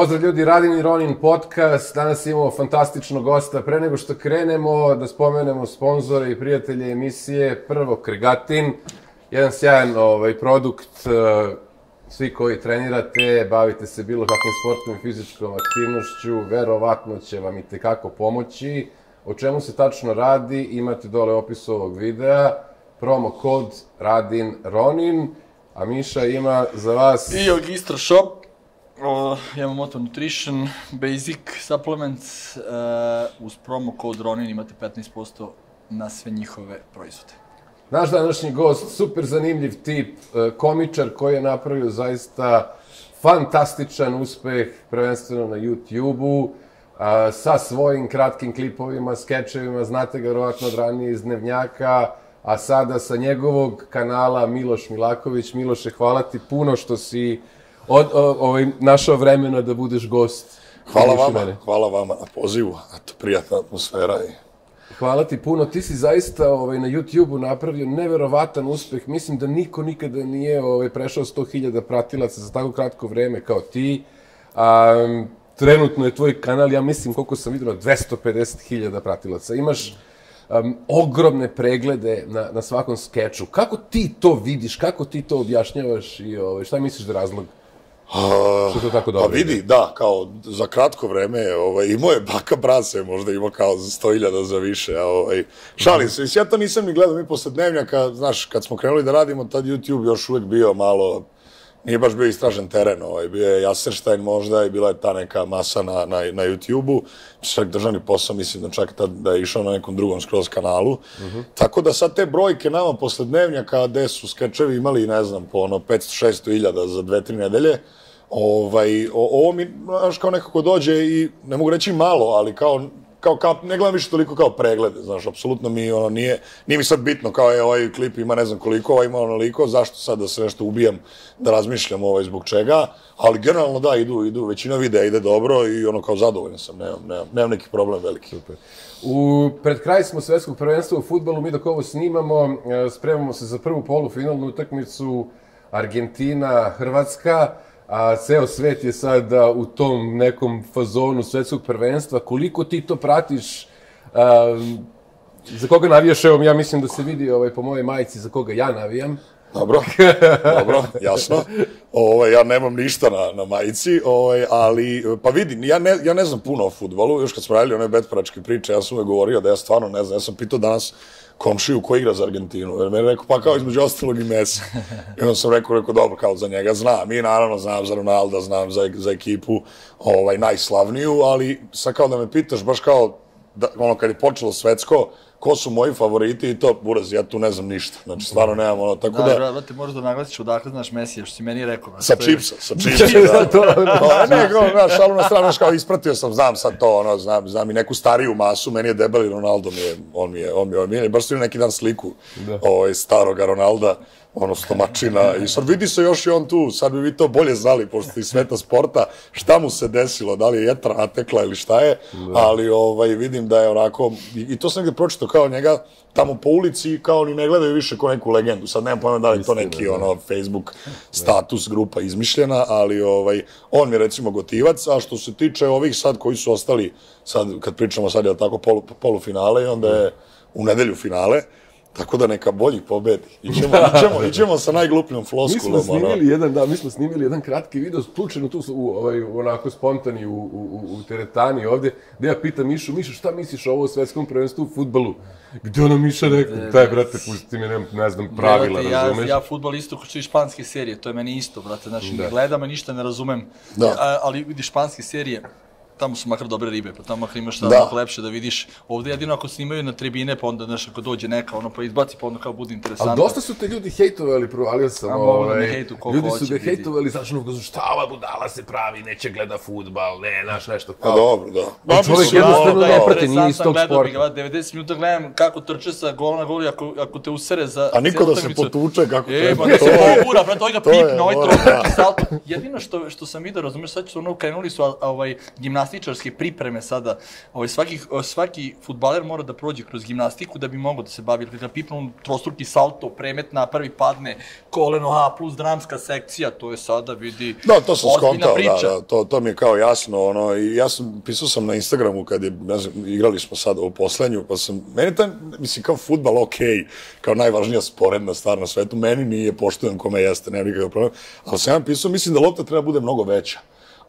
Pozdrav ljudi, Radin i Ronin podcast. Danas imamo fantastičnog gosta. Pre nego što krenemo, da spomenemo sponzore i prijatelje emisije. Prvo, Kregatin. Jedan sjajan ovaj, produkt. Eh, svi koji trenirate, bavite se bilo kakvim sportom i fizičkom aktivnošću, verovatno će vam i tekako pomoći. O čemu se tačno radi, imate dole opis ovog videa. Promo kod Radin Ronin. A Miša ima za vas... I Ogistro Shop, o, Yamamoto Nutrition, Basic Supplements, uh, uz promo kod Ronin imate 15% na sve njihove proizvode. Naš današnji gost, super zanimljiv tip, e, komičar koji je napravio zaista fantastičan uspeh, prvenstveno na YouTube-u, e, sa svojim kratkim klipovima, skečevima, znate ga vjerovatno od ranije iz Dnevnjaka, a sada sa njegovog kanala Miloš Milaković. Miloše, hvala ti puno što si od, o, ovaj, našao vremena da budeš gost. Hvala vama, mene. hvala vama na pozivu, eto, prijatna atmosfera i Hvala ti puno. Ti si zaista ovaj, na YouTube-u napravio neverovatan uspeh. Mislim da niko nikada nije ovaj, prešao 100.000 pratilaca za tako kratko vreme kao ti. Um, trenutno je tvoj kanal, ja mislim, koliko sam vidio, 250.000 pratilaca. Imaš um, ogromne preglede na, na svakom skeču. Kako ti to vidiš? Kako ti to objašnjavaš? I ovaj, šta misliš da je razlog? Što je to tako dobro Pa vidi, da, kao za kratko vreme, ovaj, i moje baka brase možda ima kao za 100.000 za više, a ovaj, šalim se, mislim, ja to nisam ni gledao, mi posle dnevnjaka, znaš, kad smo krenuli da radimo, tad YouTube još uvijek bio malo, nije baš bio istražen teren, ovaj, bio je Jaserstein možda i bila je ta neka masa na, na, na YouTube-u, čak državni posao, mislim da čak tad da je išao na nekom drugom skroz kanalu, tako da sad te brojke nama posle dnevnjaka, gde su skečevi imali, ne znam, po ono 500-600 iljada za dve, tri nedelje, ovaj, o, ovo mi, znaš, kao nekako dođe i, ne mogu reći malo, ali kao, kao, kao ne gledam više toliko kao preglede, znaš, apsolutno mi, ono, nije, nije mi sad bitno, kao je ovaj klip ima ne znam koliko, ovaj ima onoliko, zašto sad da se nešto ubijam, da razmišljam ovaj zbog čega, ali generalno da, idu, idu, većina videa ide dobro i ono kao zadovoljan sam, nemam, nemam, nemam neki problem veliki. U, pred kraj smo svetskog prvenstva u futbolu, mi dok ovo snimamo, e, spremamo se za prvu polufinalnu utakmicu Argentina-Hrvatska, a ceo svet je sada u tom nekom fazonu svetskog prvenstva. Koliko ti to pratiš? A, za koga navijaš? Evo, ja mislim da se vidi ovaj, po mojoj majici za koga ja navijam. Dobro, dobro, jasno. Ovaj, ja nemam ništa na, na majici, ovaj, ali, pa vidi, ja ne, ja ne znam puno o futbolu, još kad smo radili one betpračke priče, ja sam uvek govorio da ja stvarno ne znam, ja sam pitao danas komšiju koji igra za Argentinu, jer meni je rekao, pa kao između ostalog i Messi. I onda sam rekao, rekao, dobro, kao za njega znam, i naravno znam za Ronalda, znam za, za ekipu ovaj, najslavniju, ali sad kao da me pitaš, baš kao, da, ono, kad je počelo svetsko, ko su moji favoriti i to, buraz, ja tu ne znam ništa. Znači, stvarno nemam ono, tako Da, da... da, brate, možeš da naglasiš odakle znaš Mesija, što si meni rekao. brate, Sa je- čipsa, sa čipsa, da. to, Pa, ne, kao, znaš, šalu na stranu, znaš, kao ispratio sam, znam sad to, ono, znam, znam i neku stariju masu, meni je debeli Ronaldo, mi je, on mi je, on mi je, on mi je, baš su neki dan sliku, ovaj, staroga Ronalda, ono, stomačina, i sad vidi se još i on tu, sad bi vi to bolje znali, pošto iz sveta sporta, šta mu se desilo, da li je jetra natekla ili šta je, ali, ovaj, vidim da je onako, i, i to sam negde pročito kao njega, tamo po ulici, kao ni ne gledaju više ko neku legendu, sad nemam pojma da li je to neki, ono, Facebook status grupa izmišljena, ali ovaj on mi je recimo gotivac, a što se tiče ovih sad koji su ostali, sad kad pričamo sad je tako polu, polufinale i onda je u nedelju finale, tako da neka bolji pobedi. Ićemo, ićemo, ićemo sa najglupljom Mi smo floskulom. snimili ono. jedan, da, mi smo snimili jedan kratki video, slučajno tu su, u, ovaj, onako spontani u, u, u, teretani ovdje, gdje ja pitam Mišu, Mišu, šta misliš o ovo svetskom prvenstvu u futbalu? Gdje ona Miša rekao, daj brate, pusti mi, ne, ne znam, pravila, Brate, ja, razumeš? ja futbol isto kao i španske serije, to je meni isto, brate, znači Da. ne gledam, ništa ne razumem. Da. A, ali vidi španske serije, tamo su makar dobre ribe, pa tamo makar imaš šta Da. lepše da vidiš. Ovdje jedino ako snimaju na tribine, pa onda, znaš, ako dođe neka, ono, pa izbaci, pa onda kao bude interesantno. Ali dosta su te ljudi hejtovali, provalio sam, A mogu da ovaj, hejtu koliko ljudi su ga hejtovali, znači, ono, kažu, šta ova budala se pravi, neće gleda futbal, ne, znaš, nešto Pa kao. dobro, da. Pa čovjek jednostavno da, ne da. prati, nije iz tog sporta. ga, 90 minuta gledam kako trče sa gola na gol, i ako, ako te usere za... A niko da se potuče kako E, treba. pa da se To je- pobura, brate, ovaj ga pipne, ovaj da. salto. Jedino što, što sam vidio, razumiješ, sad su ono krenuli su a, a, ovaj, gimnastiku gimnastičarske pripreme sada. Ovaj, svaki, svaki futbaler mora da prođe kroz gimnastiku da bi mogao da se bavi. Kada pipnu trostruki salto, premet napravi, padne, koleno A plus dramska sekcija, to je sada, vidi, Da, to sam skontao, priča. da, da, to, to mi je kao jasno, ono, i ja sam, pisao sam na Instagramu kad je, ne znam, igrali smo sad u poslednju, pa sam, meni taj, mislim, kao futbal, okej, kao najvažnija sporedna stvar na svetu, meni nije poštujem kome jeste, nema nikakav problem, ali sam ja pisao, mislim da lopta treba bude mnogo veća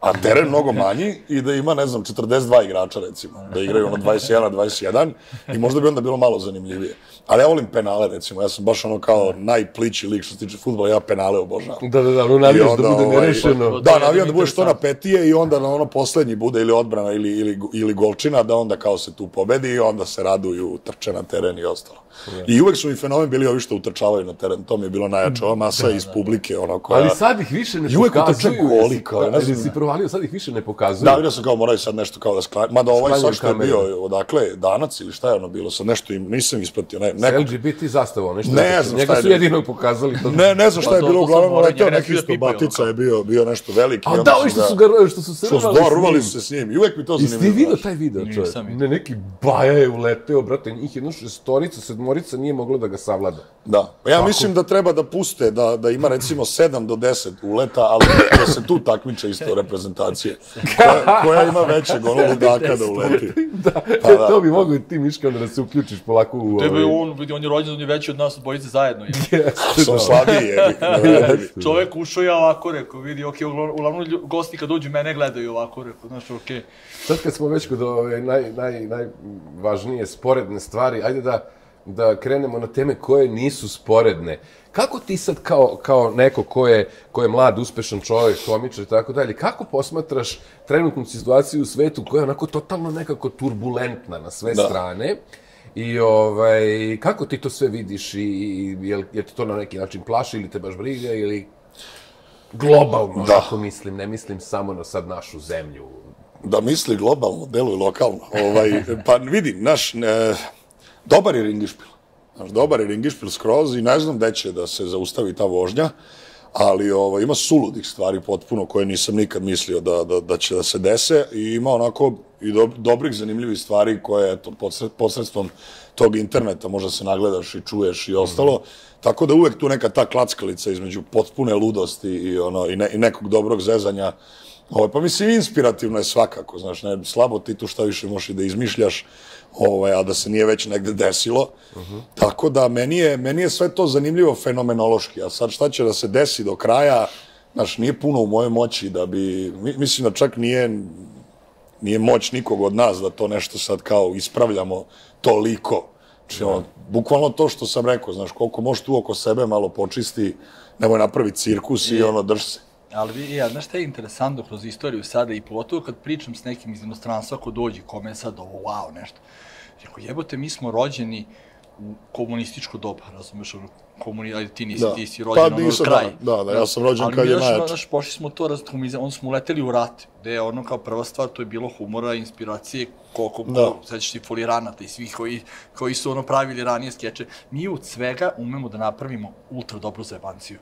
a teren mnogo manji i da ima, ne znam, 42 igrača, recimo, da igraju ono 21 na 21 i možda bi onda bilo malo zanimljivije. Ali ja volim penale, recimo, ja sam baš ono kao najplići lik što se tiče futbola, ja penale obožavam. Da, da, da, ono navijaš onda, da bude ovaj, nerešeno. Da, navijam da bude što interesantno. napetije i onda na ono poslednji bude ili odbrana ili, ili, ili golčina, da onda kao se tu pobedi i onda se raduju, trče na teren i ostalo. I uvek su mi fenomen bili ovi što utrčavaju na teren, to mi je bilo najjače, ova masa iz publike, ono koja... Ali sad ih više ne I uvek pokazuju. utrče goli, jesi- kao, ne jesi znam. Provalio, sad ih više ne pokazuju. Da, vidio sam kao moraju sad nešto kao da sklanjaju. Mada ovaj sad što je bio, odakle, danac ili šta je ono bilo, sad nešto im nisam ispratio. Ne, Sa neko, LGBT zastavom, nešto. Ne neko- znam Njega šta je su bilo. jedino pokazali. To... ne, ne znam šta Pa je to- bilo, uglavnom njega ne neki isto batica je bio, bio nešto veliki. A da, ovi su što su ga- što su se su rvali s njim. su se s njim. I uvek mi to Jesi ti zanimljivo. vidio znaš. taj video, Nisam čovjek? vidio. Ne, neki baja je uleteo, brate, njih jedno šestorica, sedmorica nije moglo da ga savlada. Da. Pa ja mislim da treba da puste, da, da ima recimo 7 do 10 uleta, ali da se tu takmiče isto reprezentacije. Koja, koja ima većeg ono ludaka da uleti. da, Pa da. to bi mogo i ti Miška da se uključiš polako u... Tebe ovaj- on, vidi, on je rođen, on je veći od nas dvojice zajedno. je. Sam slabiji jebi. Čovek ušao ja ovako rekao, vidi, ok, uglavnom uglavnom gosti kad dođu mene gledaju ovako, rekao, znaš, ok. Sad kad smo već kod ove naj, naj, najvažnije sporedne stvari, ajde da, da krenemo na teme koje nisu sporedne. Kako ti sad kao, kao neko ko je, ko je mlad, uspešan čovjek, komičar i tako dalje, kako posmatraš trenutnu situaciju u svetu koja je onako totalno nekako turbulentna na sve Da. strane? I ovaj, kako ti to sve vidiš i, i jel, je te to na neki način plaši ili te baš briga ili globalno, Da. ako mislim, ne mislim samo na sad našu zemlju. da misli globalno, deluje lokalno. Ovaj, pa vidi, naš, e, dobar je ringišpil. Znaš, dobar je ringišpil skroz i ne znam gde će da se zaustavi ta vožnja, ali ovo, ima suludih stvari potpuno koje nisam nikad mislio da, da, da će da se dese i ima onako i do, dobrih, zanimljivih stvari koje eto, posred, posredstvom tog interneta možda se nagledaš i čuješ i ostalo. Tako da uvek tu neka ta klackalica između potpune ludosti i, ono, i, ne, i nekog dobrog zezanja Ovo, pa mislim, inspirativno je svakako, znaš, ne, slabo ti tu šta više možeš i da izmišljaš, ovaj, a da se nije već negde desilo. Uh -huh. Tako da, meni je, meni je sve to zanimljivo fenomenološki, a sad šta će da se desi do kraja, znaš, nije puno u mojoj moći da bi, mi, mislim da čak nije, nije moć nikog od nas da to nešto sad kao ispravljamo toliko. Znači, ono, bukvalno to što sam rekao, znaš, koliko možeš tu oko sebe malo počisti, nemoj napravi cirkus i ono, drž se. Ali vi, ja, znaš šta je interesantno kroz istoriju sada i pogotovo kad pričam s nekim iz inostranstva ko dođe, kome je sad ovo wow nešto. Rekao, jebote, mi smo rođeni u komunističko doba, razumeš, ono, komuni, ajde ti nisi, Da. ti si Pa rođen ono nisam, kraj. da, da, da, ja sam rođen Ali kad mi je još, najjače. Znaš, pošli smo to, raz, onda smo uleteli u rat, gde je ono kao prva stvar, to je bilo humora, inspiracije, koliko, Da. da. sećaš ti foliranata i svih koji, koji su ono pravili ranije skeče. Mi od svega umemo da napravimo ultra dobru zajebanciju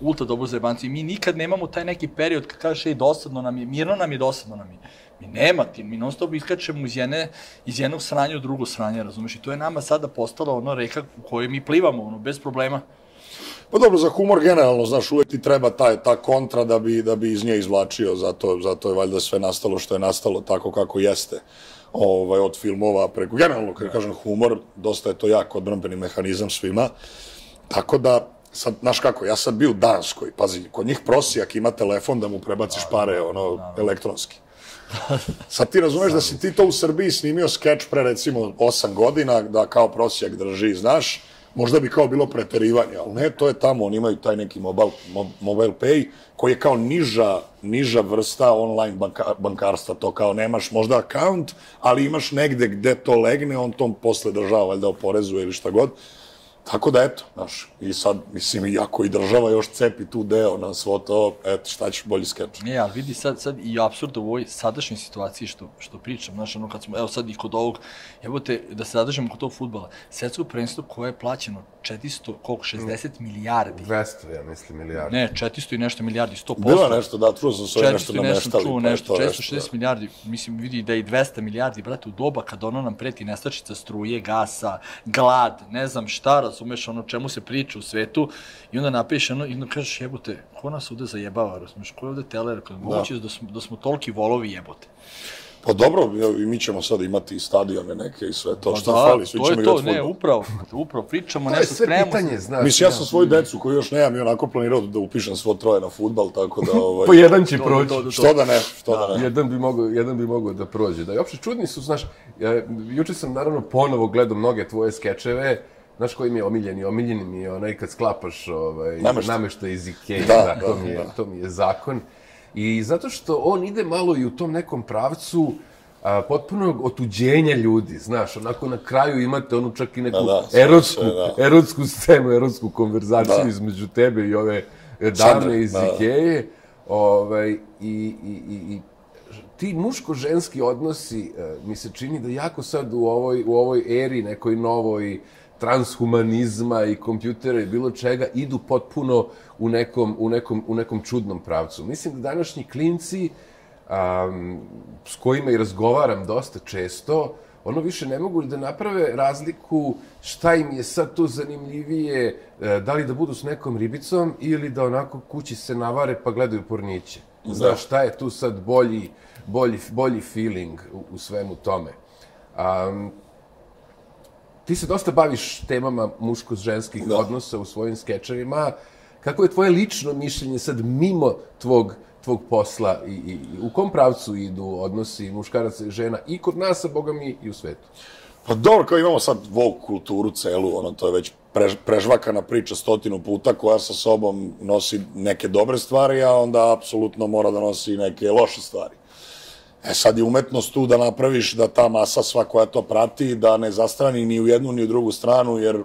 ultra dobro zajebanci. Mi nikad nemamo taj neki period kad kažeš, ej, dosadno nam je, mirno nam je, dosadno nam je. Mi nema ti, mi non stop iskačemo iz, jedne, iz jednog sranja u drugo sranje, razumeš? I to je nama sada postalo ono reka u kojoj mi plivamo, ono, bez problema. Pa dobro, za humor generalno, znaš, uvek ti treba taj, ta kontra da bi, da bi iz nje izvlačio, zato, zato je valjda sve nastalo što je nastalo tako kako jeste. Ovaj, od filmova preko, generalno, kad kažem humor, dosta je to jak odbranbeni mehanizam svima. Tako da, sad, znaš kako, ja sad bio u Danskoj, pazi, kod njih prosijak ima telefon da mu prebaciš pare, ono, elektronski. Sad ti razumeš da si ti to u Srbiji snimio skeč pre recimo 8 godina, da kao prosjak drži, znaš, možda bi kao bilo preterivanje, ali ne, to je tamo, oni imaju taj neki mobile, mo, mobile pay, koji je kao niža, niža vrsta online banka, bankarstva, to kao nemaš možda account, ali imaš negde gde to legne, on tom posle država, valjda oporezuje ili šta god, Tako da, eto, znaš, i sad, mislim, i ako i država još cepi tu deo na svo to, eto, šta ćeš bolji skeč. Ne, ali vidi sad, sad i apsurd u ovoj sadašnjoj situaciji što, što pričam, znaš, ono kad smo, evo sad i kod ovog, evo te, da se zadržimo kod tog futbala, svetsko prvenstvo koje je plaćeno 400, koliko, 60 milijardi. 200, ja mislim, milijardi. Ne, 400 i nešto milijardi, 100%. Bilo je nešto, da, čuo sam sve nešto 400 i nešto nameštali. čuo, pa nešto, to 460 milijardi, mislim, vidi da je i 200 milijardi, brate, u doba kada ono nam preti nestačica struje, gasa, glad, ne znam šta, razumeš, ono čemu se priča u svetu, i onda napišeš ono, i onda kažeš, jebote, ko nas ovde zajebava, razumeš, ko je ovde teler, kada moguće da smo, da smo toliki volovi jebote. Pa dobro, i mi ćemo sad imati i stadione neke i sve to. Pa Šta da, fali, svi to ćemo je to, igrati ne, fudbal. upravo, upravo, pričamo To je nešto, sve spremamo pitanje, znaš. Mislim, ja sam svoju decu koju još nemam i onako planirao da upišem svo troje na futbal, tako da, ovaj, Po jedan će To, proći. to, to, to. što da ne, što da ne. Jedan bi mogao, jedan bi mogao da prođe. Da, i uopšte čudni su, znaš, ja, juče sam naravno ponovo gledao mnoge tvoje skečeve, Znaš koji mi je omiljeni? Omiljeni mi je onaj kad sklapaš ovaj, nameštaj iz Ikeja. Da, Da, to, mi je, da. to mi je zakon. I zato što on ide malo i u tom nekom pravcu a, potpunog otuđenja ljudi, znaš, onako na kraju imate onu čak i neku Da, da, erotsku, da. erotsku scenu, erotsku konverzaciju Da. između tebe i ove dame iz da. Ikeje. Ovaj, i, i, i, i ti muško-ženski odnosi, e, mi se čini da jako sad u ovoj, u ovoj eri, nekoj novoj transhumanizma i kompjutera i bilo čega, idu potpuno u nekom, u nekom, u nekom čudnom pravcu. Mislim da današnji klinci, um, s kojima i razgovaram dosta često, ono više ne mogu da naprave razliku šta im je sad to zanimljivije, e, da li da budu s nekom ribicom ili da onako kući se navare pa gledaju porniće. Znaš, šta je tu sad bolji, bolji, bolji feeling u, u svemu tome. Um, ti se dosta baviš temama muško-ženskih odnosa u svojim skečevima. Kako je tvoje lično mišljenje sad mimo tvog, tvog posla i, i, i u kom pravcu idu odnosi muškaraca i žena i kod nas, a boga mi i u svetu? Pa dobro, kao imamo sad woke kulturu celu, ono, to je već prež, prežvakana priča stotinu puta koja sa sobom nosi neke dobre stvari, a onda apsolutno mora da nosi neke loše stvari. E sad je umetnost tu da napraviš da ta masa sva koja to prati, da ne zastrani ni u jednu ni u drugu stranu, jer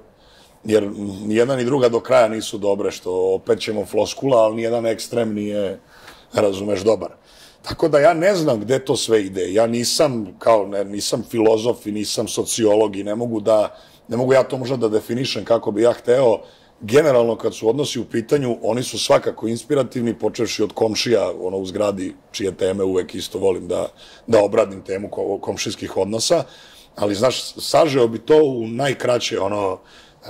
jer ni jedna ni druga do kraja nisu dobre, što opet ćemo floskula, ali nijedan ekstrem nije, razumeš, dobar. Tako da ja ne znam gde to sve ide. Ja nisam, kao, ne, nisam filozof i nisam sociolog i ne mogu da, ne mogu ja to možda da definišem kako bi ja hteo. Generalno, kad su odnosi u pitanju, oni su svakako inspirativni, počevši od komšija, ono, u zgradi, čije teme uvek isto volim da, da obradim temu komšijskih odnosa, ali, znaš, sažeo bi to u najkraće, ono, e,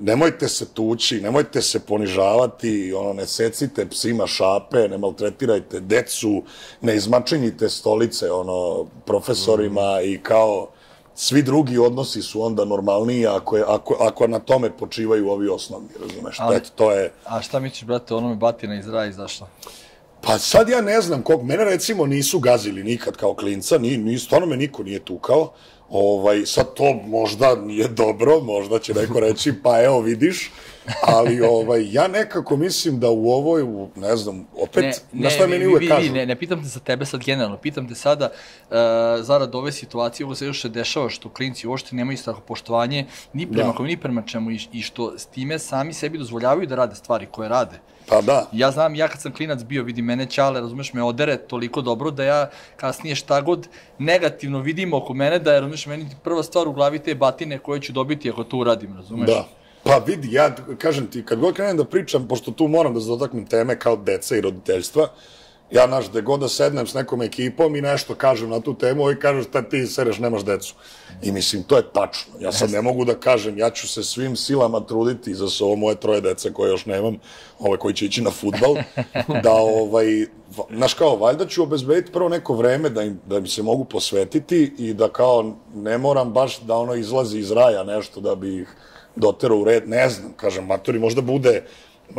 nemojte se tući, nemojte se ponižavati, ono, ne secite psima šape, ne maltretirajte decu, ne izmačinjite stolice, ono, profesorima i kao, svi drugi odnosi su onda normalniji ako, je, ako, ako na tome počivaju ovi osnovni, razumeš? Ali- Eto, to je... A šta misliš, brate, ono me batina iz raja izašla? Pa sad ja ne znam kog, mene recimo nisu gazili nikad kao klinca, ni, ni, stvarno me niko nije tukao. Ovaj, sad to možda nije dobro, možda će neko reći, pa evo vidiš, ali ovaj, ja nekako mislim da u ovoj, u, ne znam, opet, ne, na šta meni uvek kažu. Ne, ne pitam te za tebe sad generalno, pitam te sada, uh, zarad ove situacije, ovo se još se dešava što klinci uopšte nemaju strahopoštovanje ni prema da. kom, ni prema čemu i, i što s time sami sebi dozvoljavaju da rade stvari koje rade. Pa da, Ja znam, ja kad sam klinac bio, vidi mene ćale, razumeš, me odere toliko dobro da ja kasnije šta god negativno vidim oko mene, da je, razumeš, meni prva stvar u glavi te batine koje ću dobiti ako to uradim, razumeš? da. Pa vidi, ja kažem ti, kad god krenem da pričam, pošto tu moram da se dotaknem teme kao deca i roditeljstva, ja, naš, da god da sednem s nekom ekipom i nešto kažem na tu temu, i kažu šta ti sereš, nemaš decu. I mislim, to je tačno. Ja sad ne mogu da kažem, ja ću se svim silama truditi za sve ovo moje troje dece koje još nemam, ove koji će ići na futbal, da, ovaj, va- znaš kao, valjda ću obezbediti prvo neko vreme da im, da im se mogu posvetiti i da kao ne moram baš da ono izlazi iz raja nešto da bi ih doterao u red, ne znam, kažem, matori možda bude,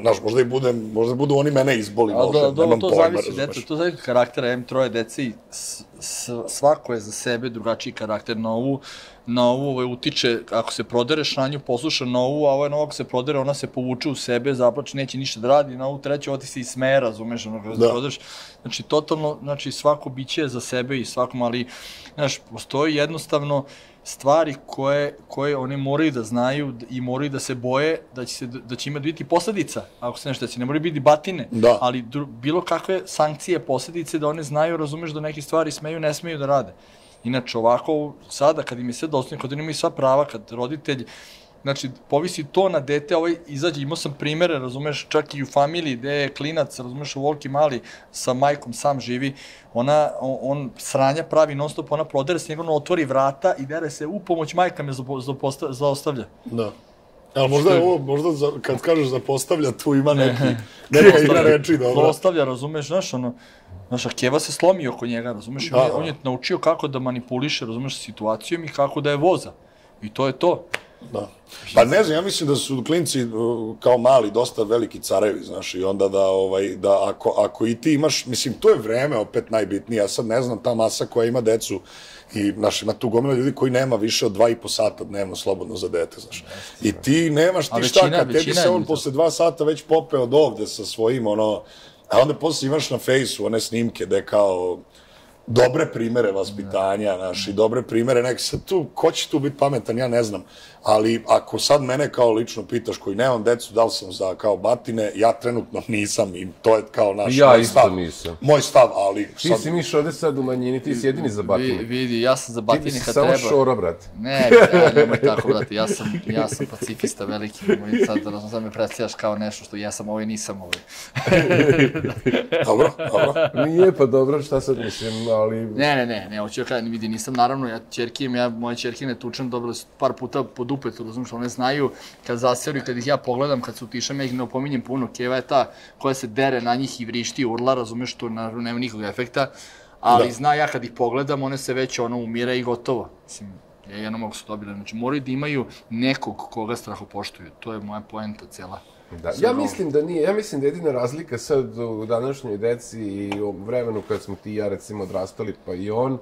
znaš, možda i bude, možda budu oni mene izboli, A možda, do, do, nemam to pojma, zavisi, razumeš. to zavisi od karaktera, M troje dece i s, s, svako je za sebe drugačiji karakter na ovu, na ovu ovaj, utiče, ako se prodereš na nju, posluša na ovu, a ovaj novog se prodere, ona se povuče u sebe, zaplače, neće ništa da radi, na ovu treću, ovo ti se i smeje, razumeš, ono, kada Da. se prodereš, znači totalno, znači svako biće je za sebe i svakom, ali, znaš, postoji jednostavno stvari koje, koje oni moraju da znaju i moraju da se boje da će, se, da će imati biti posledica, ako se nešto desi, ne moraju biti batine, Da. ali dru, bilo kakve sankcije, posledice da one znaju, razumeš da neke stvari smeju, ne smeju da rade. Inače, ovako, sada, kad im je sve dostupno, kad oni imaju sva prava, kad roditelj, znači, povisi to na dete, ovaj izađe, imao sam primere, razumeš, čak i u familiji, gde je klinac, razumeš, u Volki mali, sa majkom sam živi, ona, on, on sranja pravi non stop, ona prodere se, njegov otvori vrata i dere se u pomoć majka me zaostavlja. Da. Ali možda je ovo, možda za, kad kažeš zapostavlja, tu ima neki, neka igra reči, dobro. Zlostavlja, razumeš, znaš, ono, znaš, a Keva se slomi oko njega, razumeš, Da, on, je, on je naučio kako da manipuliše, razumeš, situacijom i kako da je voza. I to je to. Da. Pa ne znam, ja mislim da su klinci uh, kao mali dosta veliki carevi, znaš, i onda da, ovaj, da ako, ako i ti imaš, mislim, to je vreme opet najbitnije, ja sad ne znam, ta masa koja ima decu, i, znaš, ima tu gomila ljudi koji nema više od dva i po sata dnevno slobodno za dete, znaš. I ti nemaš ti A šta, većina- kad tebi se on posle dva sata već popeo od ovde sa svojim, ono, a onda posle imaš na fejsu one snimke gde kao, dobre primere vaspitanja, znaš, i dobre primere, nek sad tu, ko će tu biti pametan, ja ne znam, ali ako sad mene kao lično pitaš koji nemam decu, da li sam za kao batine, ja trenutno nisam i to je kao naš Ja moj isto stav. nisam. Moj stav, ali Ti sad, si Miš ovde sad u manjini, ti si jedini za Vi, batine. vidi, ja sam za Ti batine si kad samo treba. šoro, brate. Ne, ja, nemoj tako, brate, ja sam, ja sam pacifista veliki, nemoj sad da sad me predstavljaš kao nešto što ja sam ovaj, nisam ovaj. dobro, dobro. Nije, pa dobro, šta sad mislim, ali... Ne, ne, ne, ne, hoću da kažem, vidi, nisam naravno, ja čerki im, ja moje čerke ne tučem, su par puta po dupetu, razumiješ, one znaju, kad zaseru i kad ih ja pogledam, kad su utišam, ja ih ne opominjem puno, Keva je ta koja se dere na njih i vrišti urla, razumiješ, to naravno nema nikog efekta, ali Da. zna ja kad ih pogledam, one se već ono umire i gotovo. Mislim, ja jednom mogu su dobile, znači moraju da imaju nekog koga strahopoštuju, to je moja poenta cela. Da, ja mislim da nije, ja mislim da je jedina razlika sad u današnjoj deci i u vremenu kad smo ti i ja recimo odrastali, pa i on,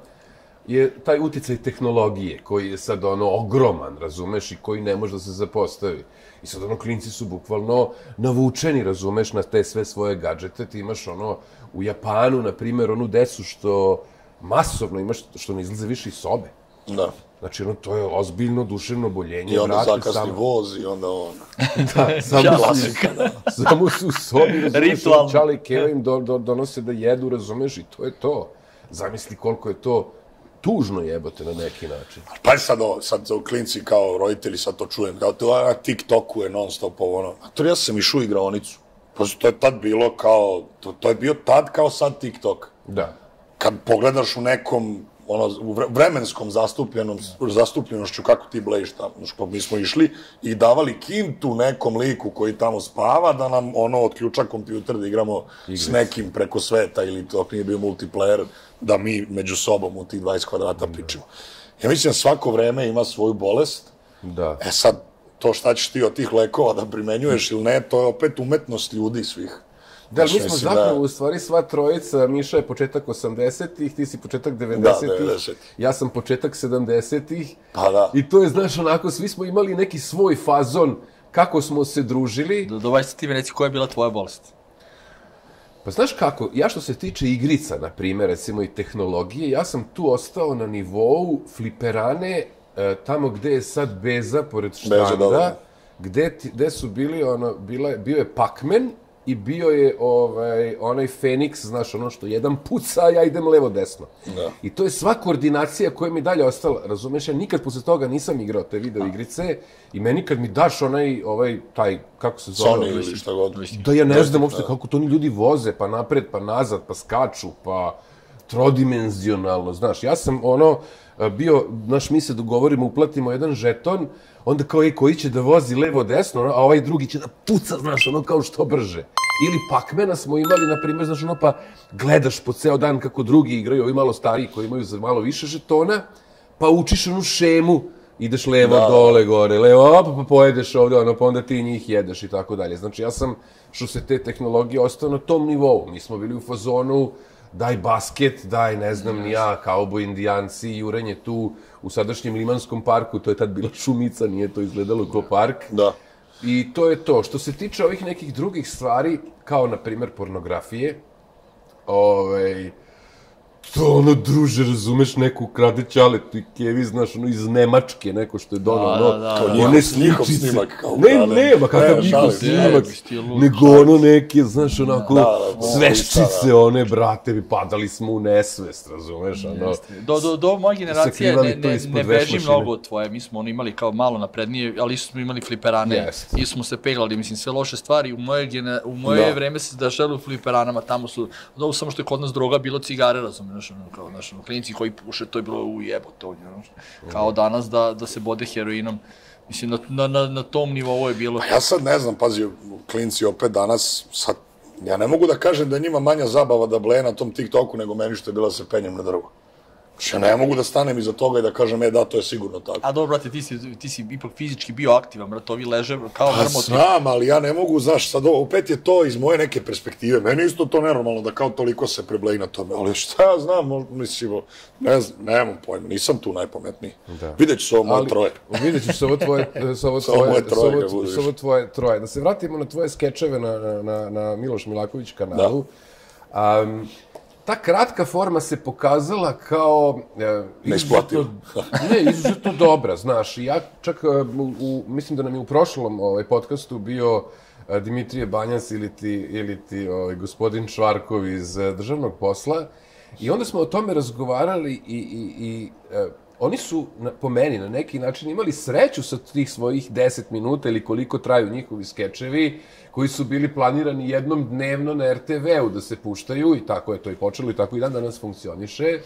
je taj uticaj tehnologije koji je sad ono ogroman, razumeš, i koji ne može da se zapostavi. I sad ono klinci su bukvalno navučeni, razumeš, na te sve svoje gadžete. Ti imaš ono u Japanu, na primjer, onu decu što masovno imaš, što ne izlaze više iz sobe. Da. Znači, ono, to je ozbiljno duševno boljenje. I onda zakasni samo- voz i onda on. Da, samo su, samo su u sobi, razumeš. Čali i Keva im do, do, donose da jedu, razumeš, i to je to. Zamisli koliko je to tužno jebote na neki način. Pa je sad ovo, sad ovo klinci kao roditelji, sad to čujem, kao to na TikToku je non stop ovo ono. A to ja sam išao u igraonicu. Pa to je tad bilo kao, to, to je bio tad kao sad TikTok. Da. kad pogledaš u nekom ono, u vre- vremenskom zastupljenom, zastupljenošću kako ti blejiš tamo, znaš, kako mi smo išli i davali kintu nekom liku koji tamo spava da nam ono otključa kompjuter da igramo s nekim preko sveta ili to nije bio multiplayer da mi među sobom u tih 20 kvadrata pričamo. Ja mislim da svako vreme ima svoju bolest, Da. e sad to šta ćeš ti od tih lekova da primenjuješ ili ne, to je opet umetnost ljudi svih. Da, ali mi smo zapravo, u stvari, sva trojica, Miša je početak 80-ih, ti si početak 90-ih, 90-ih. ja sam početak 70-ih. Pa da. I to je, znaš, onako, svi smo imali neki svoj fazon kako smo se družili. Do, dovaj se ti mi reci koja je bila tvoja bolest. Pa znaš kako, ja što se tiče igrica, na primjer, recimo i tehnologije, ja sam tu ostao na nivou fliperane, e, tamo gde je sad Beza, pored štanda, Beza, gde, ti, gde su bili, ono, bila, bio je Pac-Man i bio je ovaj, onaj Fenix, znaš, ono što jedan puca, ja idem levo-desno. Da. I to je sva koordinacija koja mi dalje ostala, razumeš, ja nikad posle toga nisam igrao te video igrice i meni kad mi daš onaj, ovaj, taj, kako se zove, Sony ili šta god. Da ja ne znam uopšte kako to oni ljudi voze, pa napred, pa nazad, pa skaču, pa trodimenzionalno, znaš. Ja sam ono e, bio, znaš, mi se dogovorimo, uplatimo jedan žeton, onda kao je koji će da vozi levo desno, ono, a ovaj drugi će da puca, znaš, ono kao što brže. Ili pakmena smo imali, na primjer, znaš, ono, pa gledaš po ceo dan kako drugi igraju, ovi malo stariji koji imaju za malo više žetona, pa učiš onu šemu, ideš levo, Da. dole, gore, levo, op, pa pojedeš ovde, ono, pa onda ti njih jedeš i tako dalje. Znači, ja sam, što se te tehnologije, ostao na tom nivou. Mi smo bili u fazonu, daj basket, daj, ne znam, ni ja, kaubo indijanci, jurenje tu u sadašnjem Limanskom parku, to je tad bila šumica, nije to izgledalo kao park. Da. I to je to. Što se tiče ovih nekih drugih stvari, kao na primjer pornografije, ovaj, to ono, druže, razumeš, neku krade ćaletu i kevi, znaš, ono, iz Nemačke, neko što je donao, Da, ono, da, da, one njihov sličice. snimak, kao Ne, ukraden. nema, kakav Ne, njihov snimak, lud, nego ono neke, znaš, onako, Da, da, sveščice, one, brate, bi padali smo u nesvest, razumeš, ono, Do, do, do moje generacije ne, ne, ne beži mnogo od tvoje. Mi smo ono imali kao malo naprednije, ali isto smo imali fliperane. Isto smo se peglali, mislim, sve loše stvari. U moje, u moje Da. vreme se dešavalo u fliperanama, tamo su, dobro, samo što je kod nas droga bilo cigare, znaš, ono, kao, znaš, ono, klinici koji puše, to je bilo u to, ono, znaš, kao danas da, da se bode heroinom. Mislim, na, na, na, na tom nivou je bilo. Pa ja sad ne znam, pazi, klinci opet danas, sad, ja ne mogu da kažem da njima manja zabava da bleje na tom TikToku nego meni što je bila se penjem na drvo. Znači, ja ne mogu da stanem iza toga i da kažem, e, da, to je sigurno tako. A dobro, brate, ti si, ti si ipak fizički bio aktivan, brate, ovi leže kao Pa mrmoti. znam, ali ja ne mogu, znaš, sad ovo, opet je to iz moje neke perspektive. Meni je isto to nenormalno da kao toliko se prebleji na tome, ali šta ja znam, možda, mislim, ne znam, nemam pojma, nisam tu najpametniji. Da. Vidjet ću se ovo moje Ali, troje. Vidjet ćeš sa ovo tvoje, sa ovo Sa ovo tvoje, moje troje ovo, sa ovo tvoje troje. Da se vratimo na tvoje skečeve na, na, na, Miloš Milaković kanalu. Um, ta kratka forma se pokazala kao... E, Neisplativa. izuzetno- ne, izuzetno dobra, znaš. Ja čak, e, u, u, mislim da nam je u prošlom ovaj, podcastu bio e, Dimitrije Banjas ili ti, ili ti ovaj, gospodin Švarkov iz državnog posla. I onda smo o tome razgovarali i, i, i e, oni su, na, po meni, na neki način imali sreću sa tih svojih 10 minuta ili koliko traju njihovi skečevi, koji su bili planirani jednom dnevno na RTV-u da se puštaju i tako je to i počelo i tako i dan danas funkcioniše.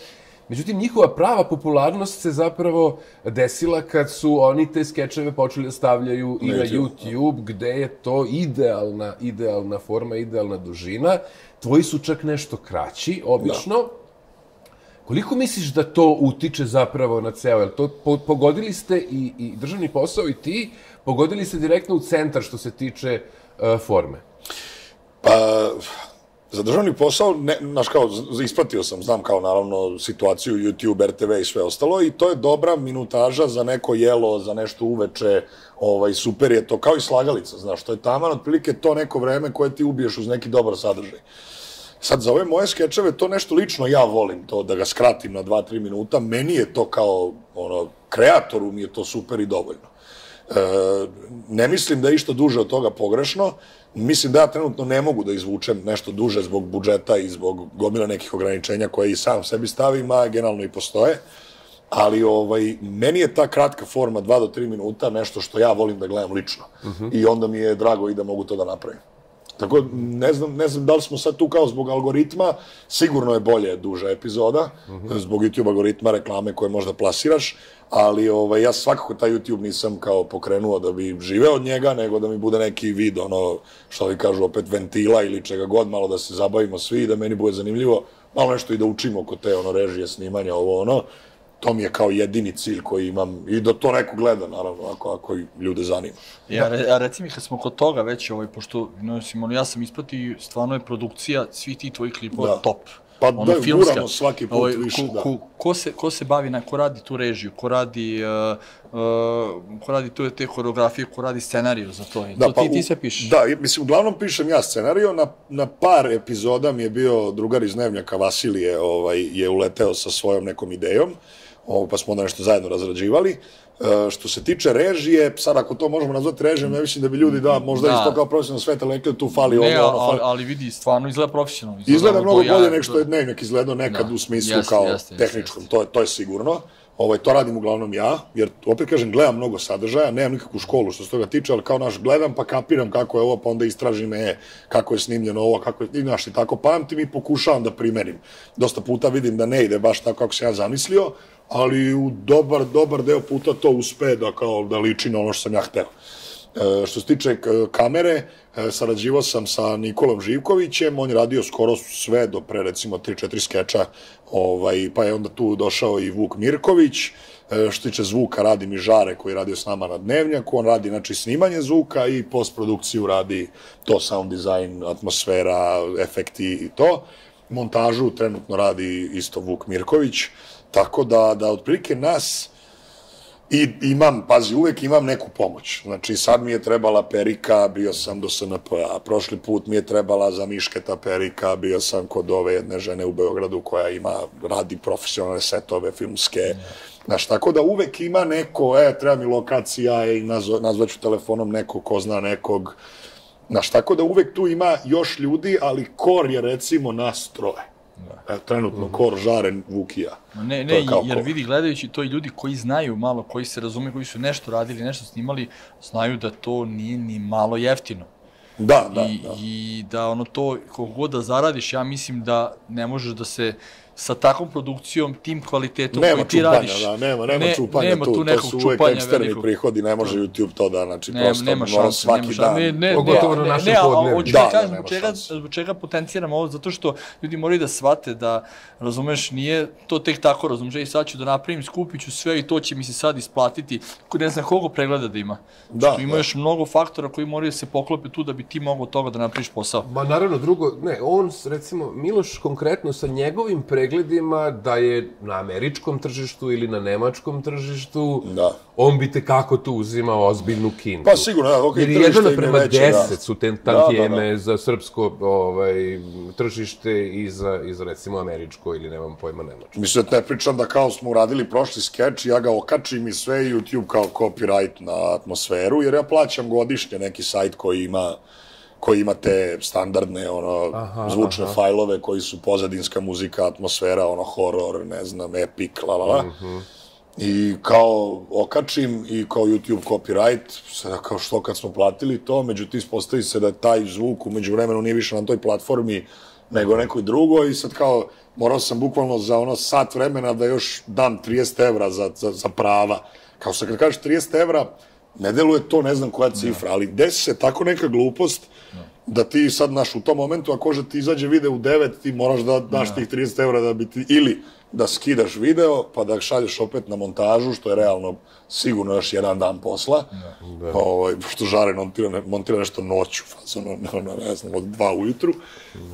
Međutim, njihova prava popularnost se zapravo desila kad su oni te skečeve počeli da stavljaju i Na na YouTube. YouTube, gde je to idealna, idealna forma, idealna dužina. Tvoji su čak nešto kraći, obično. Da. Koliko misliš da to utiče zapravo na ceo? Jel to po, pogodili ste i, i državni posao i ti, pogodili ste direktno u centar što se tiče E, forme? Pa, za državni posao, ne, naš kao, ispratio sam, znam kao naravno situaciju YouTube, RTV i sve ostalo i to je dobra minutaža za neko jelo, za nešto uveče, ovaj, super je to, kao i slagalica, znaš, to je taman otprilike to neko vreme koje ti ubiješ uz neki dobar sadržaj. Sad, za ove moje skečeve, to nešto lično ja volim, to da ga skratim na 2-3 minuta, meni je to kao, ono, kreatoru mi je to super i dovoljno. Ne mislim da je išta duže od toga pogrešno. Mislim da ja trenutno ne mogu da izvučem nešto duže zbog budžeta i zbog gomila nekih ograničenja koje i sam sebi stavim, a generalno i postoje. Ali ovaj, meni je ta kratka forma 2 do 3 minuta nešto što ja volim da gledam lično. Uh -huh. I onda mi je drago i da mogu to da napravim. Tako, ne znam, ne znam da li smo sad tu kao zbog algoritma, sigurno je bolje duža epizoda, uh -huh. zbog YouTube algoritma, reklame koje možda plasiraš, ali ovaj, ja svakako taj YouTube nisam kao pokrenuo da bi živeo od njega, nego da mi bude neki vid, ono, što vi kažu, opet ventila ili čega god, malo da se zabavimo svi i da meni bude zanimljivo, malo nešto i da učimo oko te ono, režije, snimanja, ovo ono, to mi je kao jedini cilj koji imam i da to neko gleda, naravno, ako, ako ljude zanima. Ja, re, a reci mi kad smo kod toga već, ovaj, pošto no, Simon, ja sam ispratio stvarno je produkcija svih tih tvojih klipova Da. top. Pa da, guramo svaki put ovaj, više, ko, da. Ko, ko, se, ko se bavi, na, ko radi tu režiju, ko radi, uh, uh, ko radi tu te koreografije, ko radi scenariju za to. Da, to ti, ti sve pišeš. Da, mislim, uglavnom pišem ja scenario, na, na par epizoda mi je bio drugar iz Dnevnjaka, Vasilije, ovaj, je uleteo sa svojom nekom idejom, ovaj, pa smo onda nešto zajedno razrađivali. E, što se tiče režije, sad ako to možemo nazvati režijom, ja mislim da bi ljudi, da, možda Da. isto kao profesionalno sveta, rekli tu fali Ne, ovo, ono, ali, fali. ali vidi, stvarno izgleda profesionalno. Izgleda ono, mnogo to ja- bolje nego što je dnevnik izgledao nekad Da. u smislu Jeste, kao jeste, jeste, tehničkom, to je, to je sigurno. Ovaj, to radim uglavnom ja, jer opet kažem, gledam mnogo sadržaja, nemam nikakvu školu što se toga tiče, ali kao naš gledam pa kapiram kako je ovo, pa onda istražim e, kako je snimljeno ovo, kako je, i znaš, i tako pamtim i pokušavam da primenim. Dosta puta vidim da ne ide baš tako kako sam ja zamislio, ali u dobar, dobar deo puta to uspe da kao da liči na ono što sam ja hteo. E, što se tiče kamere, e, sarađivao sam sa Nikolom Živkovićem, on je radio skoro sve do pre recimo 3-4 skeča, ovaj, pa je onda tu došao i Vuk Mirković, e, što se tiče zvuka radi mi Žare koji je radio s nama na Dnevnjaku, on radi znači snimanje zvuka i postprodukciju radi to sound design, atmosfera, efekti i to. Montažu trenutno radi isto Vuk Mirković, tako da, da otprilike nas I imam, pazi, uvek imam neku pomoć. Znači, sad mi je trebala perika, bio sam do SNP-a. Prošli put mi je trebala za mišketa perika, bio sam kod ove jedne žene u Beogradu koja ima, radi profesionalne setove filmske. Znaš, tako da uvek ima neko, e, treba mi lokacija e, nazva, nazvaću telefonom nekog ko zna nekog. Znaš, tako da uvek tu ima još ljudi, ali kor je recimo nas troje. Da. E, trenutno -hmm. kor žaren Vukija. Ne, ne, jer kor. vidi gledajući to i ljudi koji znaju malo, koji se razume, koji su nešto radili, nešto snimali, znaju da to nije ni malo jeftino. Da, da, I, da. I da ono to, koliko god da zaradiš, ja mislim da ne možeš da se sa takvom produkcijom, tim kvalitetom nema koji ti čupanja, radiš. Da, nema, nema ne, čupanja nema tu, tu to su uvek eksterni velikog. prihodi, ne može YouTube to da, znači Ne, prosto nema mora šanse, svaki nema dan. Ne, ne, Pogotovo na ne, našem ne, podneblju. hoću Da, kažem, zbog čega, zbog čega potenciram ovo, zato što ljudi moraju da shvate da, razumeš, nije to tek tako, razumeš, ej sad ću da napravim, skupit ću sve i to će mi se sad isplatiti, ko ne znam koliko pregleda da ima. Da, što ima da. još mnogo faktora koji moraju da se poklope tu da bi ti mogao toga da napraviš posao. Ma naravno, drugo, ne, on, recimo, Miloš konkretno sa njegovim pregledima da je na američkom tržištu ili na nemačkom tržištu, Da. on bi te kako tu uzimao ozbiljnu kintu. Pa sigurno, da, okej, Jer je tržište jedan prema veće, deset da. su te Da, tantijeme da, da. za srpsko ovaj, tržište i za, i za recimo američko ili nemam pojma nemačko. Mislim, da ne pričam da kao smo uradili prošli skeč, ja ga okačim i sve YouTube kao copyright na atmosferu, jer ja plaćam godišnje neki sajt koji ima koji ima te standardne ono aha, zvučne aha. fajlove koji su pozadinska muzika, atmosfera, ono horor, ne znam, epic, la la la. Mm -hmm. I kao okačim i kao YouTube copyright, sada kao što kad smo platili to, međutim ispostavi se da taj zvuk umeđu vremenu nije više na toj platformi nego nekoj drugoj i sad kao morao sam bukvalno za ono sat vremena da još dam 30 evra za, za, za prava. Kao što kad kažeš 30 evra, ne deluje to ne znam koja cifra, ali desi se tako neka glupost da. ti sad, naš, u tom momentu, ako že ti izađe video u 9, ti moraš da daš tih 30 evra da bi ti, ili da skidaš video, pa da šalješ opet na montažu, što je realno sigurno još jedan dan posla, da. ovaj, pošto žare montira, ne- montira nešto noću, fazono, ono, ne znam, od dva ujutru,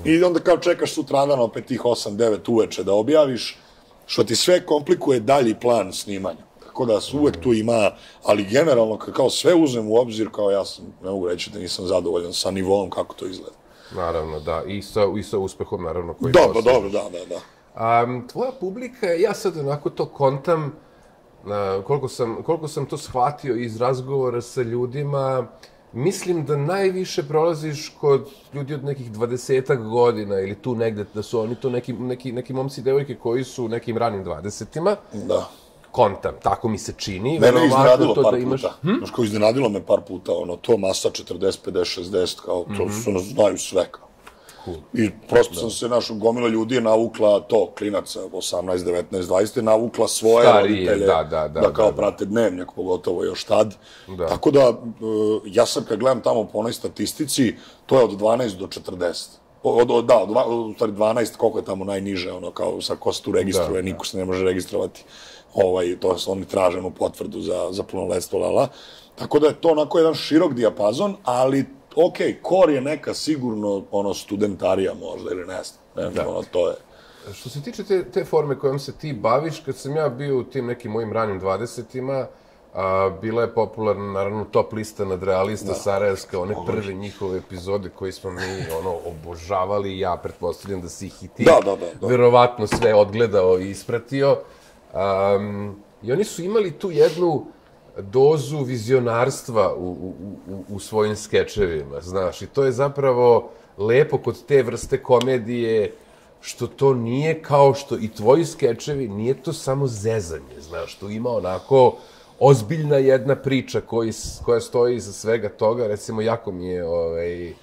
i onda kao čekaš sutradan opet tih 8-9 uveče da objaviš, što ti sve komplikuje dalji plan snimanja. Tako da se uvek tu ima, ali generalno kao sve uzmem u obzir, kao ja sam, ne mogu reći da nisam zadovoljan sa nivom kako to izgleda. Naravno, da. I sa, i sa uspehom, naravno, koji Dobro, dobro, da, da, da. Um, tvoja publika, ja sad onako to kontam, uh, koliko, sam, koliko sam to shvatio iz razgovora sa ljudima, mislim da najviše prolaziš kod ljudi od nekih dvadesetak godina ili tu negde, da su oni to neki, neki, neki momci i devojke koji su u nekim ranim dvadesetima, Da. Kontam, tako mi se čini. Mene je iznenadilo to par da imaš- puta. Hm? Znaš, kao iznenadilo me par puta, ono, to masa 40, 50, 60, kao, to su, ono, znaju sve, kao. Cool. I prosto sam se, naš, gomila ljudi je navukla to, klinaca, 18, 19, 20, je navukla svoje Starije, roditelje, da, da, da, da kao da, da. prate dnevnjak, pogotovo još tad. Da. Tako da, e, ja sam kad gledam tamo po onoj statistici, to je od 12 do 40. Od, od, da, od, dva- u stvari 12, koliko je tamo najniže, ono, kao sa ko se tu registruje, Da, niko se ne može registrovati. Ovaj, to su oni traženu potvrdu za, za punoletstvo, lala. Tako da je to onako jedan širok dijapazon, ali ok, kor je neka sigurno ono studentarija možda ili ne znam, ne znam, ono to je. Što se tiče te, te forme kojom se ti baviš, kad sam ja bio u tim nekim mojim ranim 20-ima, a, bila je popularna, naravno, top lista nadrealista da. Sarajevska, one prve njihove epizode koje smo mi, ono, obožavali ja pretpostavljam da si ih i ti Da, da, da, da. verovatno sve odgledao i ispratio. Um, I oni su imali tu jednu dozu vizionarstva u, u, u, u svojim skečevima, znaš, i to je zapravo lepo kod te vrste komedije, što to nije kao što i tvoji skečevi, nije to samo zezanje, znaš, tu ima onako ozbiljna jedna priča koji, koja stoji iza svega toga, recimo, jako mi je ovaj,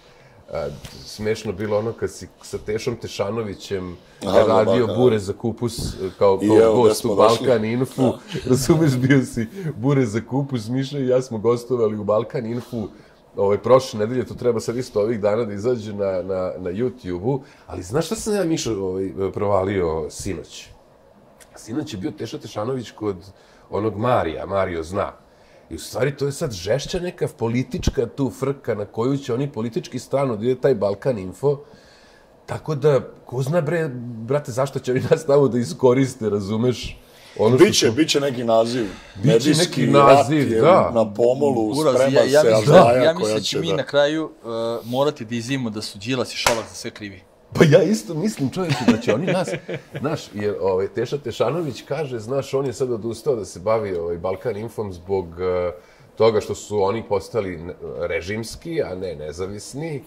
a, smešno bilo ono kad si sa Tešom Tešanovićem Aha, radio. Bure za kupus e, kao, kao evo, gost u došli. Balkan Infu. Razumeš, bio si Bure za kupus, Miša i ja smo gostovali u Balkan Infu ovaj, prošle nedelje, to treba sad isto ovih dana da izađe na, na, na YouTube-u, ali znaš šta sam ja, Miša, ovaj, provalio sinoć? Sinoć je bio Teša Tešanović kod onog Marija, Mario zna. I u stvari to je sad žešća neka politička tu frka na koju će oni politički stranu da ide taj Balkan Info. Tako da, ko zna bre, brate, zašto će oni nas tamo da iskoriste, razumeš? Ono što Biće, su- biće neki naziv. Biće Medijski neki naziv, da. Na pomolu Uraz, sprema ja, ja, se mislim, Aždaja ja koja mislim da će će mi da... na kraju uh, morati da izimo da su Đilas i Šolak za sve krivi. Pa ja isto mislim, čovječe, da će oni nas, znaš, jer ovaj, Teša Tešanović kaže, znaš, on je sad odustao da se bavi ovaj, Balkan Infom zbog uh, toga što su oni postali režimski, a ne nezavisni.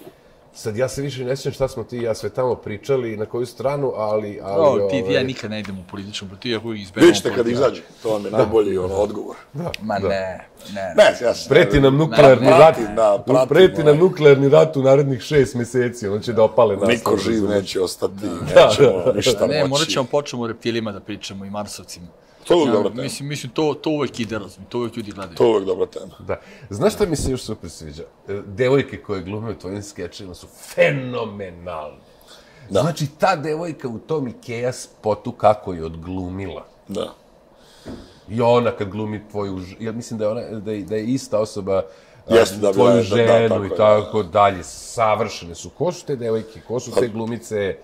Sad ja se više ne sjećam šta smo ti i ja sve tamo pričali i na koju stranu, ali... ali No, ti, ja ovaj, nikad ne idem u političku, ti ja uvijek izbegam Vidite kad izađe, to vam je najbolji ono, odgovor. Ma Da. ne, ne. Ne, ja se... Preti nam nuklearni Da, rat, da, pratim, preti nam nuklearni rat u narednih šest mjeseci, on će da opale nas. Niko živ neće ostati, nećemo ništa Ne, moći. morat ćemo počnemo o reptilima da pričamo i marsovcima. To je uvijek Ja, dobra tema. mislim, mislim, to, to uvek ide, razumim, to uvek ljudi gledaju. To je uvijek dobra tema. Da. Znaš šta mi se još super sviđa? E, Devojke koje glume u tvojim skečima su fenomenalne. Da. Znači, ta devojka u tom Ikea spotu kako je odglumila. Da. I ona kad glumi tvoju, ja mislim da je, ona, da je, da je ista osoba Jeste, da, tvoju da, da, da, ženu tako i je, tako dalje. Savršene su. Ko su te devojke? Ko su te glumice?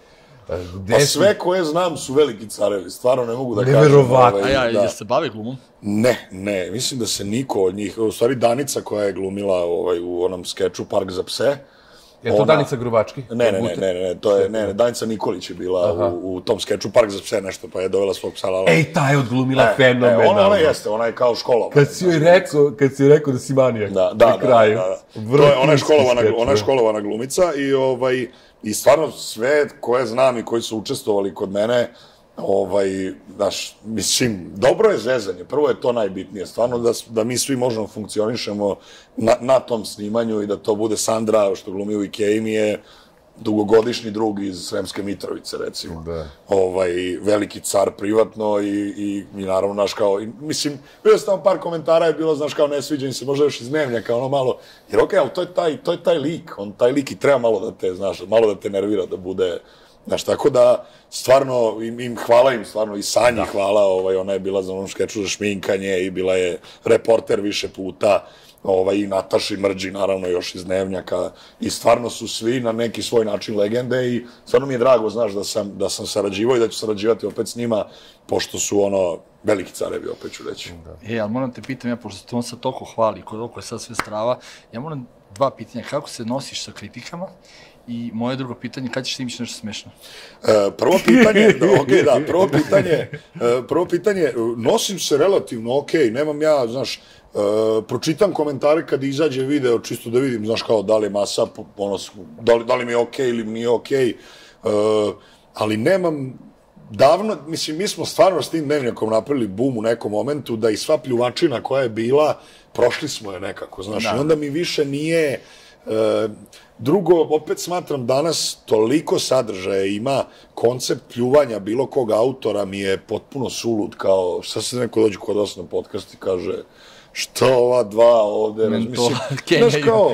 A, Gde Pa sve koje znam su veliki carevi, stvarno ne mogu da kažem. Neverovatno. A ovaj, ja, da. da. se bave glumom? Ne, ne, mislim da se niko od njih, u stvari Danica koja je glumila ovaj, u onom skeču Park za pse, Je to ona- Danica Grubački? Ne, ne, ne, ne, ne, to je, ne, ne, Danica Nikolić je bila u, u tom skeču Park za pse nešto, pa je dovela svog psa Lala. Ej, ta je odglumila E, fenomenalno. E, ona, ona jeste, ona je kao školovana. Kad si joj rekao, kad si joj rekao da si manijak. Da, da, na kraju. da, da, da. To je, ona je školovana, ona je da. školovana glumica i ovaj i stvarno sve koje znam i koji su učestvovali kod mene, ovaj, znaš, mislim, dobro je zezanje, prvo je to najbitnije, stvarno da, da mi svi možemo funkcionišemo na, na tom snimanju i da to bude Sandra, što glumi u Ikeji mi je dugogodišnji drug iz Sremske Mitrovice, recimo. Da. Ovaj, veliki car privatno i, i, i naravno, znaš, kao, i, mislim, bilo sam tamo par komentara je bilo, znaš, kao, ne sviđa im se, možda još iz dnevnjaka, ono malo, jer okej, ali to je taj, to je taj lik, on, taj lik i treba malo da te, znaš, malo da te nervira, da bude, znaš, tako da, stvarno, im, im hvala im, stvarno, i Sanji hvala, ovaj, ona je bila za onom skeču za šminkanje i bila je reporter više puta, ovaj, i Nataši Mrđi, naravno, još iz Dnevnjaka, i stvarno su svi na neki svoj način legende i stvarno mi je drago, znaš, da sam, da sam sarađivao i da ću sarađivati opet s njima, pošto su, ono, veliki carevi, opet ću reći. Da. E, ali moram te pitam, ja, pošto on sad toliko hvali, koliko je sad sve strava, ja moram dva pitanja. Kako se nosiš sa kritikama? I moje drugo pitanje, kad ćeš snimiš nešto smešno? E, prvo pitanje, da, okay, da, prvo pitanje, e, prvo pitanje, e, nosim se relativno okej, nemam ja, znaš, e, pročitam komentare kad izađe video, čisto da vidim, znaš, kao da li je masa, ono, da li, da li mi je okej ili mi nije okej, e, ali nemam, davno, mislim, mi smo stvarno s tim dnevnjakom napravili bum u nekom momentu, da i sva pljuvačina koja je bila, prošli smo je nekako, znaš, Da. i onda mi više nije, E, drugo, opet smatram danas toliko sadržaja ima, koncept pljuvanja bilo kog autora mi je potpuno sulud, kao, šta se neko dođe kod vas na podcast i kaže, što ova dva ovde, mislim, znaš kao,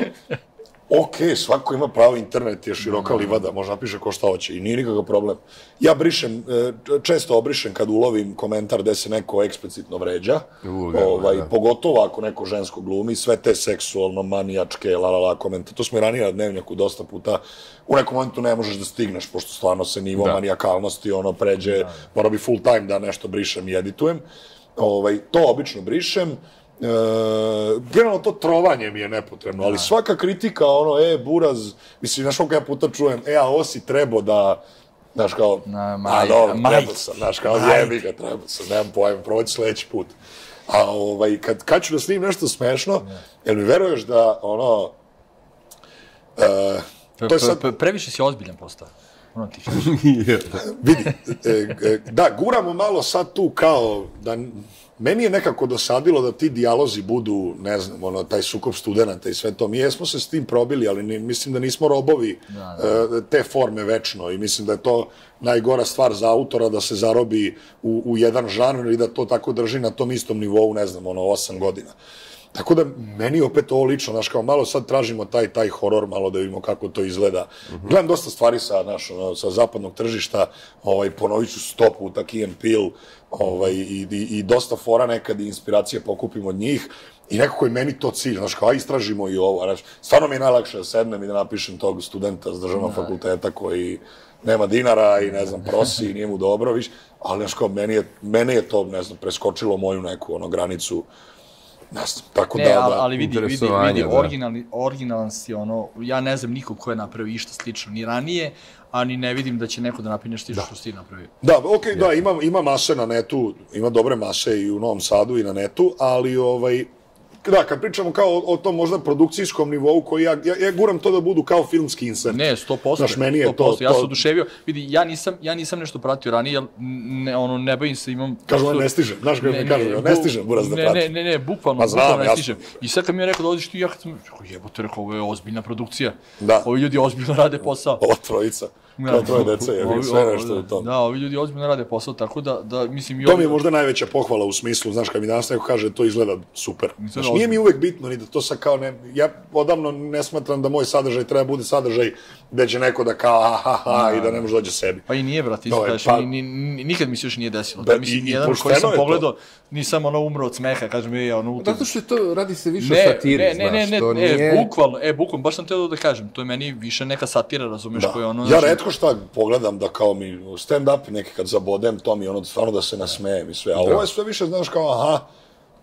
ok, svako ima pravo, internet je široka livada, može napiše ko šta hoće i nije nikakav problem. Ja brišem, e, često obrišem kad ulovim komentar gde se neko eksplicitno vređa, U, da, ovaj, da. pogotovo ako neko žensko glumi, sve te seksualno, manijačke, la la la komentar, to smo i ranije na dnevnjaku dosta puta, u nekom momentu ne možeš da stigneš, pošto stvarno se nivo Da. manijakalnosti, ono, pređe, mora bi full time da nešto brišem i editujem, ovaj, to obično brišem, E, generalno to trovanje mi je nepotrebno, ali svaka kritika, ono, e, buraz, mislim, znaš koliko ja puta čujem, e, a ovo si trebao da, znaš kao, Na, a maj- dobro, maj- trebao sam, znaš kao, jebi ga, trebao sam, nemam pojma, proći sledeći put. A ovaj, kad, kad ću da snimim nešto smešno, jel mi veruješ da, ono, e, Pre, to je sad, pre, previše si ozbiljan postao. Ono ti vidi, e, e, da, guramo malo sad tu kao, da, meni je nekako dosadilo da ti dijalozi budu, ne znam, ono, taj sukob studenta i sve to. Mi jesmo se s tim probili, ali ni, mislim da nismo robovi Da, e, te forme večno i mislim da je to najgora stvar za autora da se zarobi u, u jedan žanr i da to tako drži na tom istom nivou, ne znam, ono, osam godina. Tako da, meni opet ovo lično, znaš, kao malo sad tražimo taj, taj horor, malo da vidimo kako to izgleda. Gledam dosta stvari sa, znaš, ono, sa zapadnog tržišta, ovaj, ponovit ću sto puta Key and Peele, ovaj, i, i, i dosta fora nekad i inspiracije pokupim od njih, i nekako je meni to cilj, znaš, kao, istražimo i ovo, znaš, stvarno mi je najlakše da sednem i da napišem tog studenta s državnog fakulteta koji, nema dinara i ne znam, prosi i nije mu dobro, viš, ali znaš kao, meni je, mene je to, ne znam, preskočilo moju neku ono, granicu, znam, tako Ne, da, ali, da. ali vidi, vidi, vidi, da. originalni, originalan si ono, ja ne znam nikog ko je napravio išta slično, ni ranije, a ni ne vidim da će neko da napravi nešto slično što si napravio. Da, okej, da, ima, ima mase na netu, ima dobre mase i u Novom Sadu i na netu, ali ovaj, da, kad pričamo kao o, o tom možda produkcijskom nivou koji ja, ja, ja guram to da budu kao filmski insert. Ne, 100%. Znaš, meni je 100%. to- Ja sam to- oduševio. Vidi, ja nisam, ja nisam nešto pratio ranije, jer ne, ono, ne bavim se, imam... Kažu, prosto- ne stižem, znaš kako mi kažu, ne bu- stižem, buraz da ne, pratim. Ne, ne, ne, bukvalno, Pa znam, bukvalno ne stižem. I sad kad mi je rekao da odiš ti, ja kad sam, jebote, rekao, ovo je ozbiljna produkcija. Da. Ovi ljudi ozbiljno rade posao. Ova trojica, kao troje dece, je, Ovi- sve nešto u tom. Da, ovi ljudi ozbiljno rade posao, tako da, da mislim... To mi je možda najveća pohvala u smislu, znaš, kad mi danas neko kaže to izgleda super. Znaš, nije mi uvek bitno ni da to sad kao ne, ja odavno ne smatram da moj sadržaj treba bude sadržaj gde će neko da kao ha ha ha i da ne može dođe sebi. Pa i nije, isto je, kažeš, pa- ni, ni, nikad mi se još nije desilo. Da, Da, mislim, i- jedan koji sam pogledao, nisam ono umro od smeha, kažem, je, ono, u Zato što je to, radi se više ne, o satiri, ne, ne, ne, znaš, ne, to ne, nije... bukvalno, e, bukvalno, baš sam teo da kažem, to je meni više neka satira, razumeš, Da. koja ono, ja znači, redko šta pogledam da kao mi stand up neki kad zabodem, to mi ono stvarno da se nasmejem i sve. A ovo je sve više, znaš, kao aha,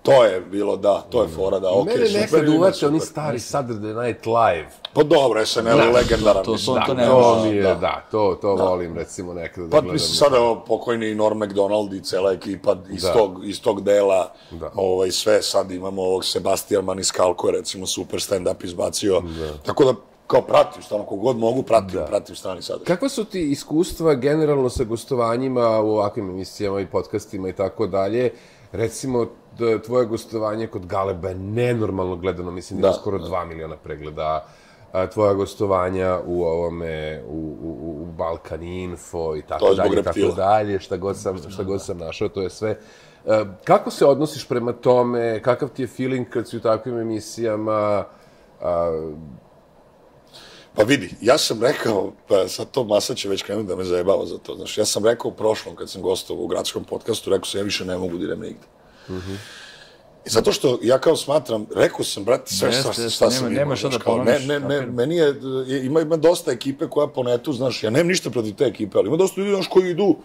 to je bilo, da, to je fora, da, okej, Mene super. nekad ima, uvače oni stari Saturday Night Live. Pa dobro, SNL je legendaran. to- to- da, to ne To mi je, da, to, to volim recimo nekada da Pa gledam. mislim sada evo, pokojni Norm MacDonald i cela ekipa iz, Da. tog, iz tog dela, Da. ovaj, sve sad imamo ovog Sebastian Maniscal koji je recimo super stand-up izbacio. Tako da kao pratim, stvarno, kogod mogu pratim, pratim strani sadržaj. Kakva su ti iskustva generalno sa gostovanjima u ovakvim emisijama i podcastima i tako dalje? Recimo, tvoje gostovanje kod Galeba je nenormalno gledano, mislim da, Da, skoro 2 miliona pregleda. Tvoja gostovanja u ovome, u, u, u- Balkan Info i tako dalje, tako dalje, šta god sam, šta god sam našao, to je sve. E, Kako se odnosiš prema tome? Kakav ti je feeling kad si u takvim emisijama? Pa vidi, ja sam rekao, pa sad to masa će već krenuti da me zajebava za to. Znaš, ja sam rekao u prošlom, kad sam gostovao u gradskom podcastu, rekao sam, ja više ne mogu da idem nigde. I zato što ja kao smatram, rekao sam, brate, sve šta, jeste, šta nema- sam nema imao, šta znaš, da kao, ne, ne, ne, kapiram. meni je, ima, ima dosta ekipe koja po netu, znaš, ja nemam ništa protiv te ekipe, ali ima dosta ljudi, znaš, koji idu,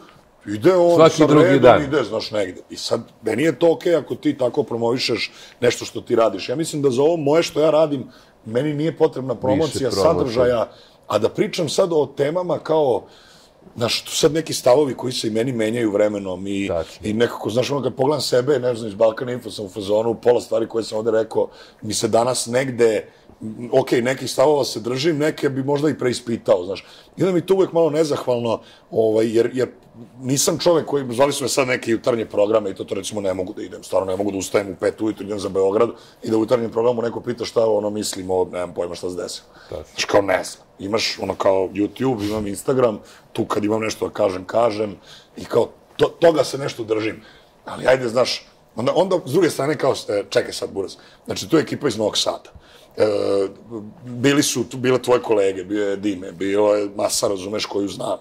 ide on Svaki sa drugi redom, dan. ide, znaš, negde. I sad, meni je to okej ako ti tako promovišeš nešto što ti radiš. Ja mislim da za ovo moje što ja radim, meni nije potrebna promocija sadržaja, a da pričam sad o temama kao, Znaš, tu sad neki stavovi koji se i meni menjaju vremenom i, Tačno. i nekako, znaš, ono kad pogledam sebe, ne znam, iz Balkana Info sam u fazonu, pola stvari koje sam ovde rekao, mi se danas negde, ok, nekih stavova se držim, neke bi možda i preispitao, znaš. I onda mi to uvek malo nezahvalno, ovaj, jer, jer nisam čovek koji, zvali su me sad neke jutarnje programe i to, to recimo ne mogu da idem, stvarno ne mogu da ustajem u pet ujutru, idem za Beograd i da u jutarnjem programu neko pita šta ono mislim o, nemam pojma šta se desilo. Znaš, kao ne znam. Imaš ono kao YouTube, imam Instagram, tu kad imam nešto da kažem, kažem i kao to, toga se nešto držim. Ali ajde, znaš, onda, onda s druge strane kao, e, čekaj sad, Buraz, znači tu je ekipa iz Novog Sada. E, bili su tu, bile tvoje kolege, bio je Dime, bilo je masa, razumeš, koju znam.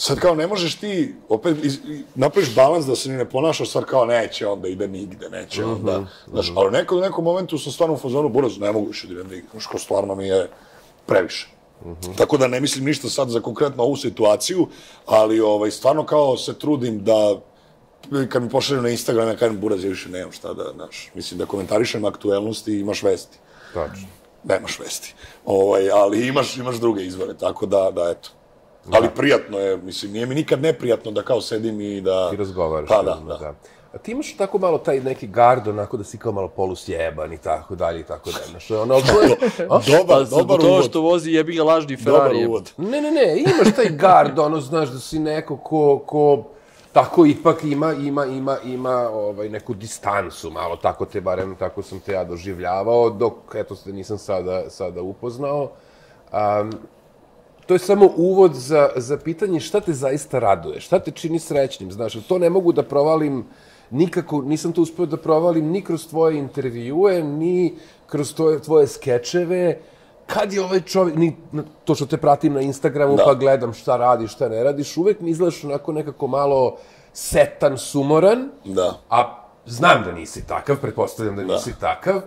Sad kao ne možeš ti opet iz, napraviš balans da se ni ne ponašaš sad kao neće onda ide nigde, neće onda. Znaš, ali neko, u nekom momentu sam stvarno u fazonu Buraz, ne mogu više da idem nigde. Kao stvarno mi je previše. Tako da ne mislim ništa sad za konkretno ovu situaciju, ali ovaj, stvarno kao se trudim da kad mi pošalju na Instagram, ja kažem, buraz, ja više nemam šta da, znaš, mislim da komentarišem aktuelnosti i imaš vesti. tačno. Nemaš vesti. Ovaj, ali imaš, imaš druge izvore, tako da, da, eto. Ali prijatno je, mislim, nije mi nikad neprijatno da kao sedim i da... I razgovaraš. Pa da, ljudima, da. A ti imaš tako malo taj neki gard, onako da si kao malo polusjeban i tako dalje i tako dalje. Znaš, ono, ali to je, a? Dobar, Pa, zbog dobar uvod. što vozi jebi ga lažni Dobar Ferrari. uvod. Ne, ne, ne, imaš taj gard, ono, znaš, da si neko ko, ko tako ipak ima, ima, ima, ima ovaj, neku distancu, malo tako te, barem tako sam te ja doživljavao, dok, eto, se nisam sada, sada upoznao. Um, to je samo uvod za, za pitanje šta te zaista raduje, šta te čini srećnim, znaš, to ne mogu da provalim nikako, nisam to uspio da provalim ni kroz tvoje intervjue, ni kroz tvoje, tvoje skečeve, kad je ovaj čovjek, ni to što te pratim na Instagramu, Da. pa gledam šta radiš, šta ne radiš, uvek mi izgledaš onako nekako malo setan, sumoran, Da. a znam da nisi takav, pretpostavljam da nisi takav,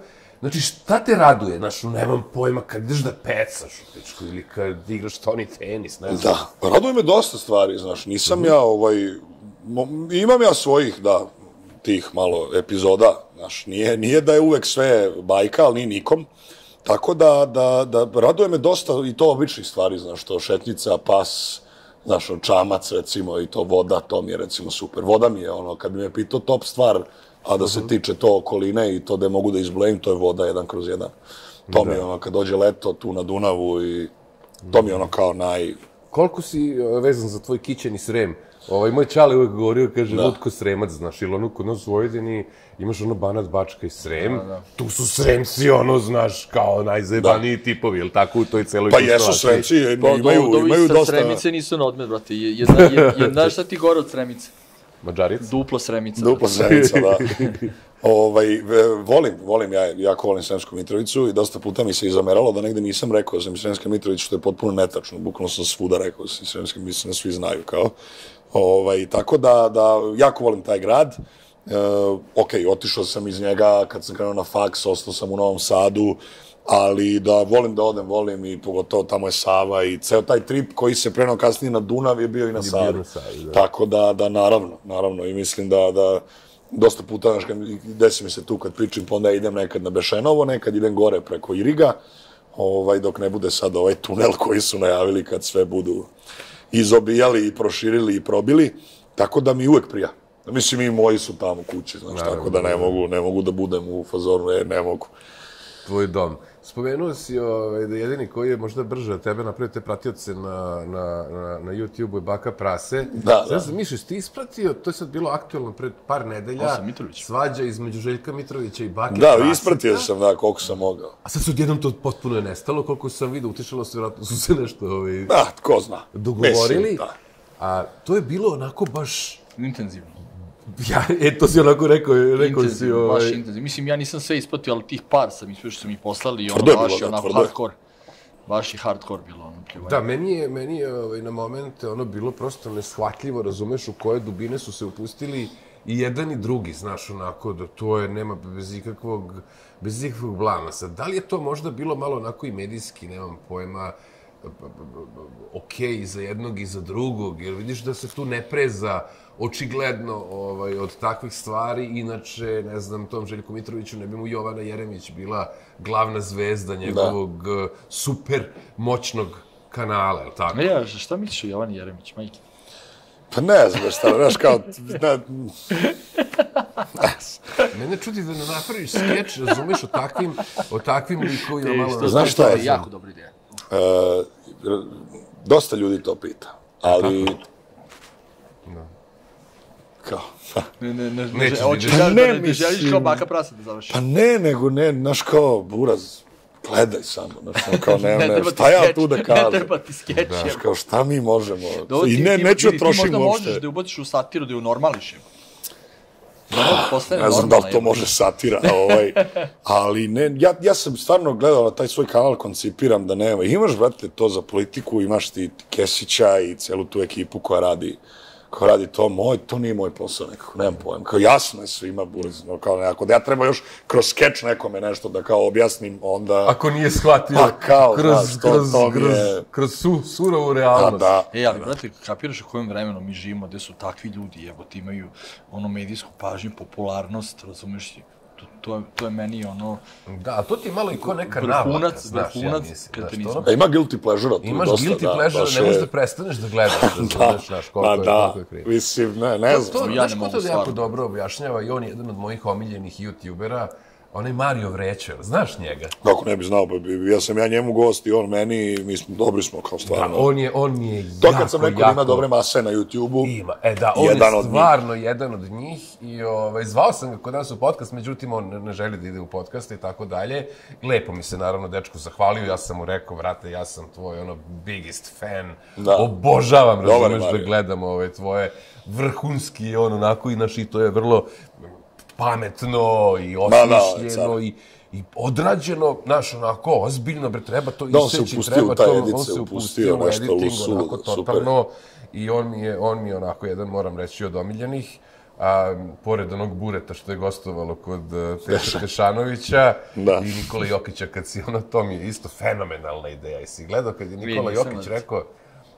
Znači, šta te raduje? Znaš, nemam pojma, kad ideš da pecaš, pičku, ili kad igraš toni tenis, ne znam. Da, pa raduje me dosta stvari, znaš, nisam ja ovaj, imam ja svojih, da, tih malo epizoda, znaš, nije, nije da je uvek sve bajka, ali nije nikom, tako da, da, da raduje me dosta i to običnih stvari, znaš, to šetnica, pas, znaš, on čamac, recimo, i to voda, to mi je, recimo, super. Voda mi je, ono, kad bi me pitao top stvar, a da se tiče to okoline i to da mogu da izblejim, to je voda jedan kroz jedan. To mi je ono, kad dođe leto tu na Dunavu i to mi je ono kao naj... Koliko si e, vezan za tvoj kićeni srem? Ovaj, moj čale uvek govorio, kaže, da. Lutko Sremac, znaš, ili ono kod nas u Vojvodini imaš ono Banat, Bačka i Srem, da, da. tu su Sremci, ono, znaš, kao najzajebaniji da. tipovi, ili tako u toj celoj Pa jesu Sremci, imaju, imaju, imaju dosta... Sremice nisu na odmet, brate. Je- Jedna, je, je, šta ti gore od Sremice? Mađaric? Duplo Sremica. Dupla Sremica, da. ovaj, volim, volim, ja jako volim Sremsku Mitrovicu i dosta puta mi se i zameralo da negde nisam rekao da sam iz Sremske Mitrovice, što je potpuno netačno. Bukvalno sam svuda rekao da sam mislim da svi znaju kao. Ovaj, tako da, da jako volim taj grad. E, ok, otišao sam iz njega kad sam krenuo na faks, ostao sam u Novom Sadu, ali da volim da odem, volim i pogotovo tamo je Sava i ceo taj trip koji se prenao kasnije na Dunav je bio i na bio Savi. na Savi, da. Tako da, da naravno, naravno i mislim da, da dosta puta, znaš, desi mi se tu kad pričam, pa onda idem nekad na Bešenovo, nekad idem gore preko Iriga, ovaj, dok ne bude sad ovaj tunel koji su najavili kad sve budu izobijali i proširili i probili, tako da mi uvek prija. Mislim, i moji su tamo kući, znaš, Naravno, tako da ne mogu, ne mogu da budem u fazonu, ne, ne mogu. Tvoj dom. Spomenuo si ovaj, da jedini koji je možda brže od tebe napravio te pratioce na, na, na, na YouTube-u je Baka Prase. Da, Sad da. misliš, ti ispratio, to je sad bilo aktualno pred par nedelja, Osam Mitrović. svađa između Željka Mitrovića i Bake Da, Praseta. ispratio sam, da, koliko sam mogao. A sad su odjednom to potpuno je nestalo, koliko sam vidio, utišalo se, vjerojatno su se nešto ovaj, Da, ko zna. dogovorili. Mislim, da. A to je bilo onako baš... Intenzivno. Ja, e, to si onako rekao, rekao si, Intenzivno, baš ovaj, intenzivno. Mislim, ja nisam sve ispratio, ali tih par sam ispratio što su mi poslali i ono je baš bilo, je onako tvrdo hardcore. Baš je hardcore bilo ono. pljuvanje. Da, meni je, meni je ovaj, na momente ono bilo prosto neshvatljivo, razumeš, u koje dubine su se upustili i jedan i drugi, znaš, onako, da to je, nema bez ikakvog, bez ikakvog blama. Sad, da li je to možda bilo malo onako i medijski, nemam pojma, ok i za jednog i za drugog, jer vidiš da se tu ne preza očigledno ovaj, od takvih stvari, inače, ne znam, tom Željku Mitroviću ne bi mu Jovana Jeremić bila glavna zvezda njegovog da. super moćnog kanala, je li tako? Ne, ja, šta misliš o Jovani Jeremić, majke? Pa ne znam šta, znaš, kao, na, Mene čudi da ne napraviš skeč, razumeš, o takvim, o takvim likovima malo... Znaš šta je jako dobra ideja. E, dosta ljudi to pita, ali... Kao, Ne, ne, ne, ne, ne, hoćeš ni- da, Ne, ne, ne želiš kao baka prasa da završiš. pa ne, nego ne, znaš kao, buraz, gledaj samo, znaš, ono kao, ne, ne, ti šta ja tu da Ne kažem? treba ti skeč. Znaš, kao, šta mi možemo? Dobro, I ti- ne, ti- neću da trošim Ti možda uopšte. možeš da je ubaciš u satiru, da je unormališ. jebote. Postane Ne znam da li to može satira, ovaj, ali ne, ja, ja sam stvarno gledao taj svoj kanal, koncipiram da nema. Imaš, brate, to za politiku, imaš ti Kesića i celu tu ekipu koja radi koja radi to, moj, to nije moj posao nekako, nemam pojem. Kao jasno je svima, burez, no, kao nekako, da ja treba još kroz skeč nekome nešto da kao objasnim, onda... Ako nije shvatio Pa kao, kroz, znaš, to- kroz, to kroz, je- kroz su, surovu A realnost. da, E, ali, brate, kapiraš u kojem vremenu mi živimo, gde su takvi ljudi, jebote, imaju ono medijsku pažnju, popularnost, razumeš, to, to, je, to je meni ono Da, a to ti je malo i ko neka navaka, vrhunac, znaš, ja vrhunac mislim. kretenizma. Znaš, to? E, ima guilty pleasure tu Imaš dosta, guilty da, pleasure, ne možeš da prestaneš da gledaš, Da, razumeš, znaš, koliko pa je, da, koliko je krivo. mislim, ne, ne To, znam. ja znaš ne ko to jako stvarno. dobro objašnjava i on je jedan od mojih omiljenih youtubera, onaj Mario Vrećer, znaš njega? Kako ne bi znao, pa ja sam ja njemu gost i on meni, mi smo, dobri smo kao Da, stvarno. on je, on je to jako, kad sam rekao da jako... ima dobre mase na YouTube-u, Ima, e da, on Jedan je od njih. stvarno jedan od njih i ovaj, zvao sam ga kod nas u podcast, međutim on ne, želi da ide u podcast i tako dalje. Lepo mi se naravno dečko zahvalio, ja sam mu rekao, vrate, ja sam tvoj ono biggest fan, Da. obožavam, razumeš, da gledam ove tvoje vrhunski, on onako, inače i to je vrlo pametno i osmišljeno i i odrađeno, znaš, onako, ozbiljno, bre, treba to Da, iseći, upustio treba to, on se upustio, upustio u nešto editing, suludo, onako, totalno, i on mi je, on mi je onako jedan, moram reći, od omiljenih. a, pored onog bureta što je gostovalo kod uh, Teša Tešanovića Da. i Nikola Jokića, kad si ono, to mi je isto fenomenalna ideja. I si gledao kad je Nikola Jokić rekao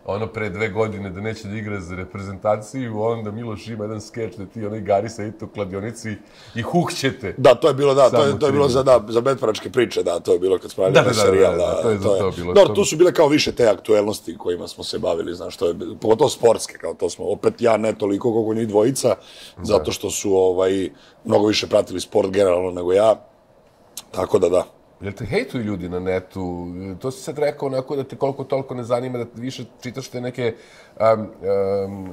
ono pre dve godine da neće da igra za reprezentaciju, onda Miloš ima jedan skeč da ti onaj Gari sedite u kladionici i hukćete. Da, to je bilo, da, to je, to je bilo za, da, za betparačke priče, da, to je bilo kad smo radili Da, da, da, da, serijal, da, da, to je za to bilo. Dobro, To- tu su bile kao više te aktuelnosti kojima smo se bavili, znaš, to je, pogotovo sportske, kao to smo, opet ja ne toliko koliko njih dvojica, zato što su, ovaj, mnogo više pratili sport generalno nego ja, tako da, da. Jel te hejtuju ljudi na netu? To si sad rekao onako da te koliko toliko ne zanima, da više čitaš te neke um, um,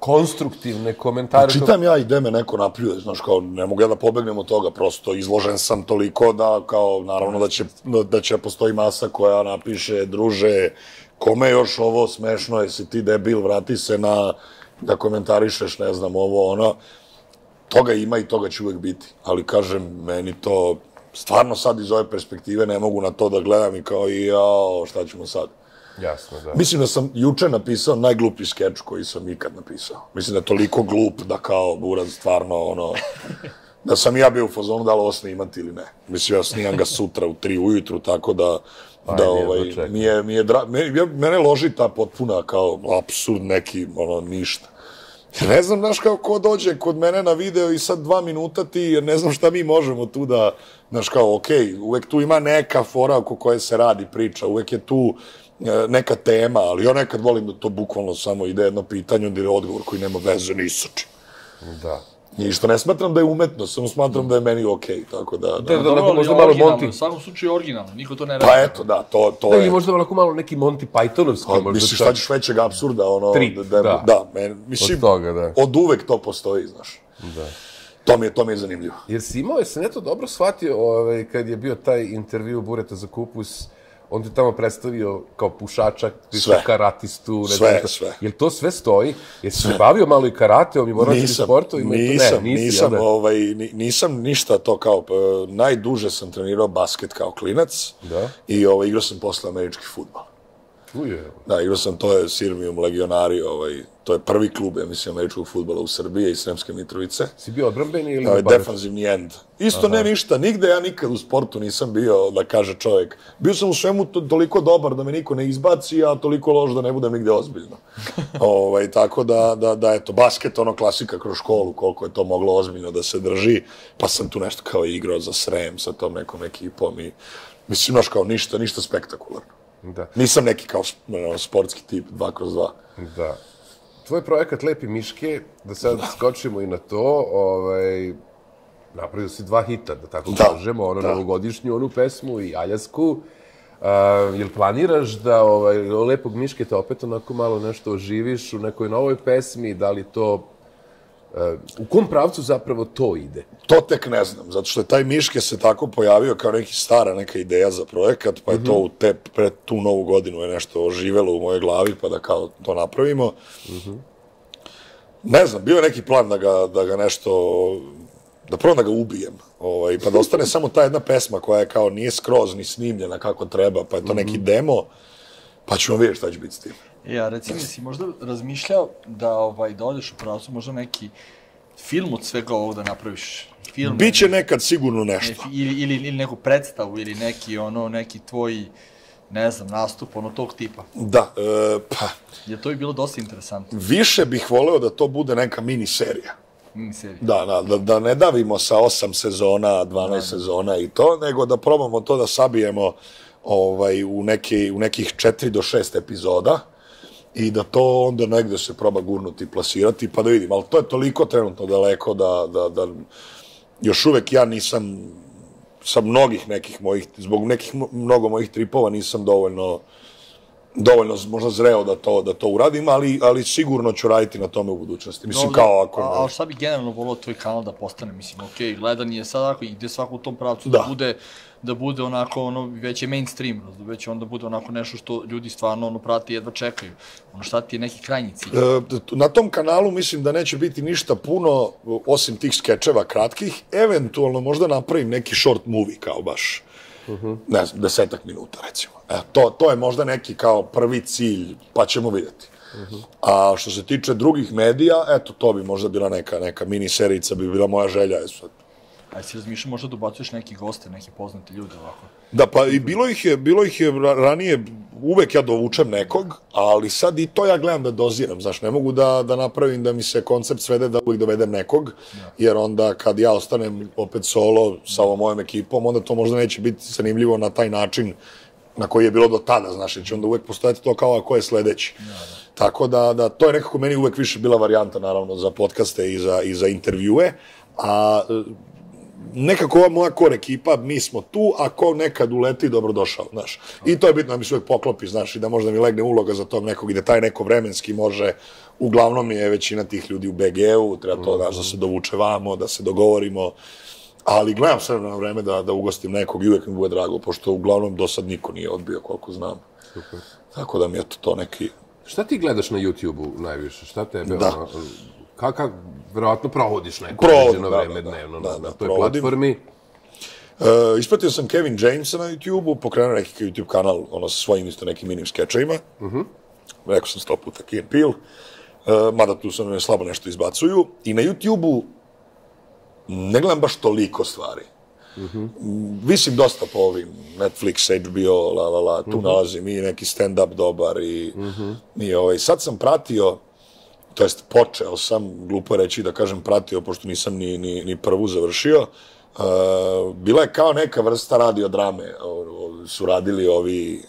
konstruktivne komentare. Pa čitam ja i gde me neko napljuje, znaš, kao, ne mogu ja da pobegnem od toga, prosto izložen sam toliko da, kao, naravno da će, da će postoji masa koja napiše, druže, kome još ovo smešno, jesi ti debil, vrati se na, da komentarišeš, ne znam, ovo, ono, toga ima i toga će uvek biti, ali kažem, meni to, stvarno sad iz ove perspektive ne mogu na to da gledam i kao, jao, šta ćemo sad? Jasno, da. Mislim da sam juče napisao najglupi skeč koji sam ikad napisao. Mislim da je toliko glup da kao buraz stvarno ono... Da sam i ja bio u fazonu da li ovo snimati ili ne. Mislim, ja snimam ga sutra u tri ujutru, tako da... Da, Ajde, ovaj, jedva čekam. mi je, mi je dra... mene, loži ta potpuna kao absurd neki, ono, ništa. Jer Ne znam, znaš, kao ko dođe kod mene na video i sad dva minuta ti, jer ne znam šta mi možemo tu da, znaš, kao, okej, uvek tu ima neka fora oko koje se radi priča, uvek je tu e, neka tema, ali ja nekad volim da to bukvalno samo ide jedno pitanje, onda je odgovor koji nema veze ni sa čim. Da. I što ne smatram da je umetno, samo smatram da je meni okej, tako da... Da, da. da, da, možda malo Monty. U svakom slučaju originalno, niko to ne radi. Pa eto, da, to, to Da, je... ili možda onako malo neki Monty Pythonovski. Možda misliš, šta ćeš većeg absurda, ono... Trip, da, da. da men, mislim, Od toga, da. od uvek to postoji, znaš. Da. To mi je, to mi je zanimljivo. Jer si imao, jesam ja to dobro shvatio, ovaj, kad je bio taj intervju Bureta za kupus, on te tamo predstavio kao pušača, ti Sve. karatistu, ne Sve, znam sve. Jel to sve stoji? Jesi se bavio malo i karateom i moralnim sportovima? i to? nisam, ne, nisi, nisam, jel da? ovaj, ni- nisam ništa to kao, pa, najduže sam trenirao basket kao klinac Da. i ovaj, igrao sam posle američki futbol. Uje, Da, igrao sam, to je Sirmium Legionari, ovaj, to je prvi klub, ja mislim, američkog futbola u Srbiji iz Sremske Mitrovice. si bio odbrambeni ili Ovaj, defanzivni end. Isto ne ništa, nigde ja nikad u sportu nisam bio, da kaže čovjek. Bio sam u svemu to, toliko dobar da me niko ne izbaci, a toliko loš da ne budem nigde ozbiljno. ovaj, tako da, da, da, eto, basket, ono klasika kroz školu, koliko je to moglo ozbiljno da se drži, pa sam tu nešto kao igrao za Srem sa tom nekom ekipom i mislim, znaš, kao ništa, ništa spektakularno. Da, Nisam neki kao ono, sportski tip, dva kroz dva. da. Tvoj projekat Lepi miške, da sad skočimo i na to, ovaj, napravio si dva hita, da tako Da, kažemo, ono da. novogodišnju, onu pesmu i Aljasku. Uh, jel planiraš da ovaj, Lepog mišketa opet onako malo nešto oživiš u nekoj novoj pesmi, da li to, u kom pravcu zapravo to ide? To tek ne znam, zato što je taj Miške se tako pojavio kao neki stara neka ideja za projekat, pa je to u te, pred tu novu godinu je nešto oživelo u mojoj glavi, pa da kao to napravimo. Ne znam, bio je neki plan da ga, da ga nešto, da prvo da ga ubijem, ovaj, pa da ostane samo ta jedna pesma koja je kao nije skroz ni snimljena kako treba, pa je to neki demo, pa ćemo vidjeti šta će biti s tim. Ja, reci mi, si možda razmišljao da, ovaj, da odeš u pravcu, možda neki film od svega ovog da napraviš? Film, Biće nekad sigurno ne, nešto. ili, ili, ili neku predstavu, ili neki, ono, neki tvoj, ne znam, nastup, ono, tog tipa. Da, e, pa, Jer to bi bilo dosta interesantno. više bih voleo da to bude neka mini serija. Mini serija. Da, da, da, da ne davimo sa osam sezona, 12 sezona i to, nego da probamo to da sabijemo ovaj, u, neki, u nekih 4 do 6 epizoda i da to onda negde se proba gurnuti i plasirati, pa da vidim. Ali to je toliko trenutno daleko da, da, da još uvek ja nisam sa mnogih nekih mojih, zbog nekih mnogo mojih tripova nisam dovoljno dovoljno možda zreo da to da to uradim, ali ali sigurno ću raditi na tome u budućnosti. Mislim Dobro, kao ako A, a šta bi generalno volio tvoj kanal da postane? Mislim, okej, okay, gledan je sad ako ide svako u tom pravcu da, Da. bude da bude onako ono već je mainstream, razumeš, već onda bude onako nešto što ljudi stvarno ono prati i jedva čekaju. Ono šta ti je neki krajnji cilj? E, na tom kanalu mislim da neće biti ništa puno osim tih skečeva kratkih, eventualno možda napravim neki short movie kao baš ne znam, desetak minuta recimo. E, to, to je možda neki kao prvi cilj, pa ćemo vidjeti. A što se tiče drugih medija, eto, to bi možda bila neka, neka mini serica, bi bila moja želja. Eto, Aj si razmišljao možda da ubacuješ neki goste, neki poznati ljude ovako. Da, pa i bilo ih je, bilo ih je ra- ranije, uvek ja dovučem nekog, ali sad i to ja gledam da doziram, znaš, ne mogu da, da napravim da mi se koncept svede da uvek dovedem nekog, jer onda kad ja ostanem opet solo sa ovom mojom ekipom, onda to možda neće biti zanimljivo na taj način na koji je bilo do tada, znaš, će onda uvek postojati to kao a ko je sledeći. Tako da, da, to je nekako meni uvek više bila varijanta, naravno, za podcaste i za, i za intervjue, a nekako ova moja core ekipa, mi smo tu, a ko nekad uleti, dobrodošao, znaš. I to je bitno da mi se uvek poklopi, znaš, i da možda mi legne uloga za tog nekog i da taj neko vremenski može, uglavnom je većina tih ljudi u BG-u, treba to, znaš, da se dovuče vamo, da se dogovorimo, ali gledam sve na vreme da, da ugostim nekog i uvek mi bude drago, pošto uglavnom do sad niko nije odbio, koliko znam. Super. Tako da mi je to, to neki... Šta ti gledaš na YouTube-u najviše? Šta tebe, Da. ono, kakav, verovatno provodiš neko određeno da, vreme da, da. dnevno Da, na, da, na toj provodim. platformi. E, ispratio sam Kevin Jamesa na YouTube-u, pokrenuo neki YouTube kanal, ono, sa svojim isto nekim minim skečevima. Uh -huh. Rekao sam sto puta Key and Peele. E, mada tu sam me slabo nešto izbacuju. I na YouTube-u ne gledam baš toliko stvari. Uh -huh. Visim dosta po ovim Netflix, HBO, la, la, la, tu uh -huh. nalazim i neki stand-up dobar i, uh -huh. i ovaj, sad sam pratio to jest počeo sam, glupo reći da kažem pratio, pošto nisam ni, ni, ni prvu završio, uh, bila je kao neka vrsta radio drame, su radili ovi,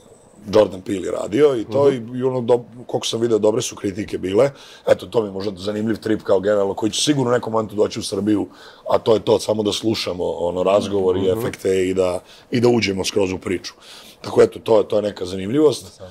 Jordan Peele radio i to, uh -huh. i, ono, do, koliko sam video, dobre su kritike bile. Eto, to mi je možda zanimljiv trip kao generalno, koji će sigurno u nekom momentu doći u Srbiju, a to je to, samo da slušamo ono, razgovor uh -huh. i efekte i da, i da uđemo skroz u priču. Tako eto, to, je- to je neka zanimljivost.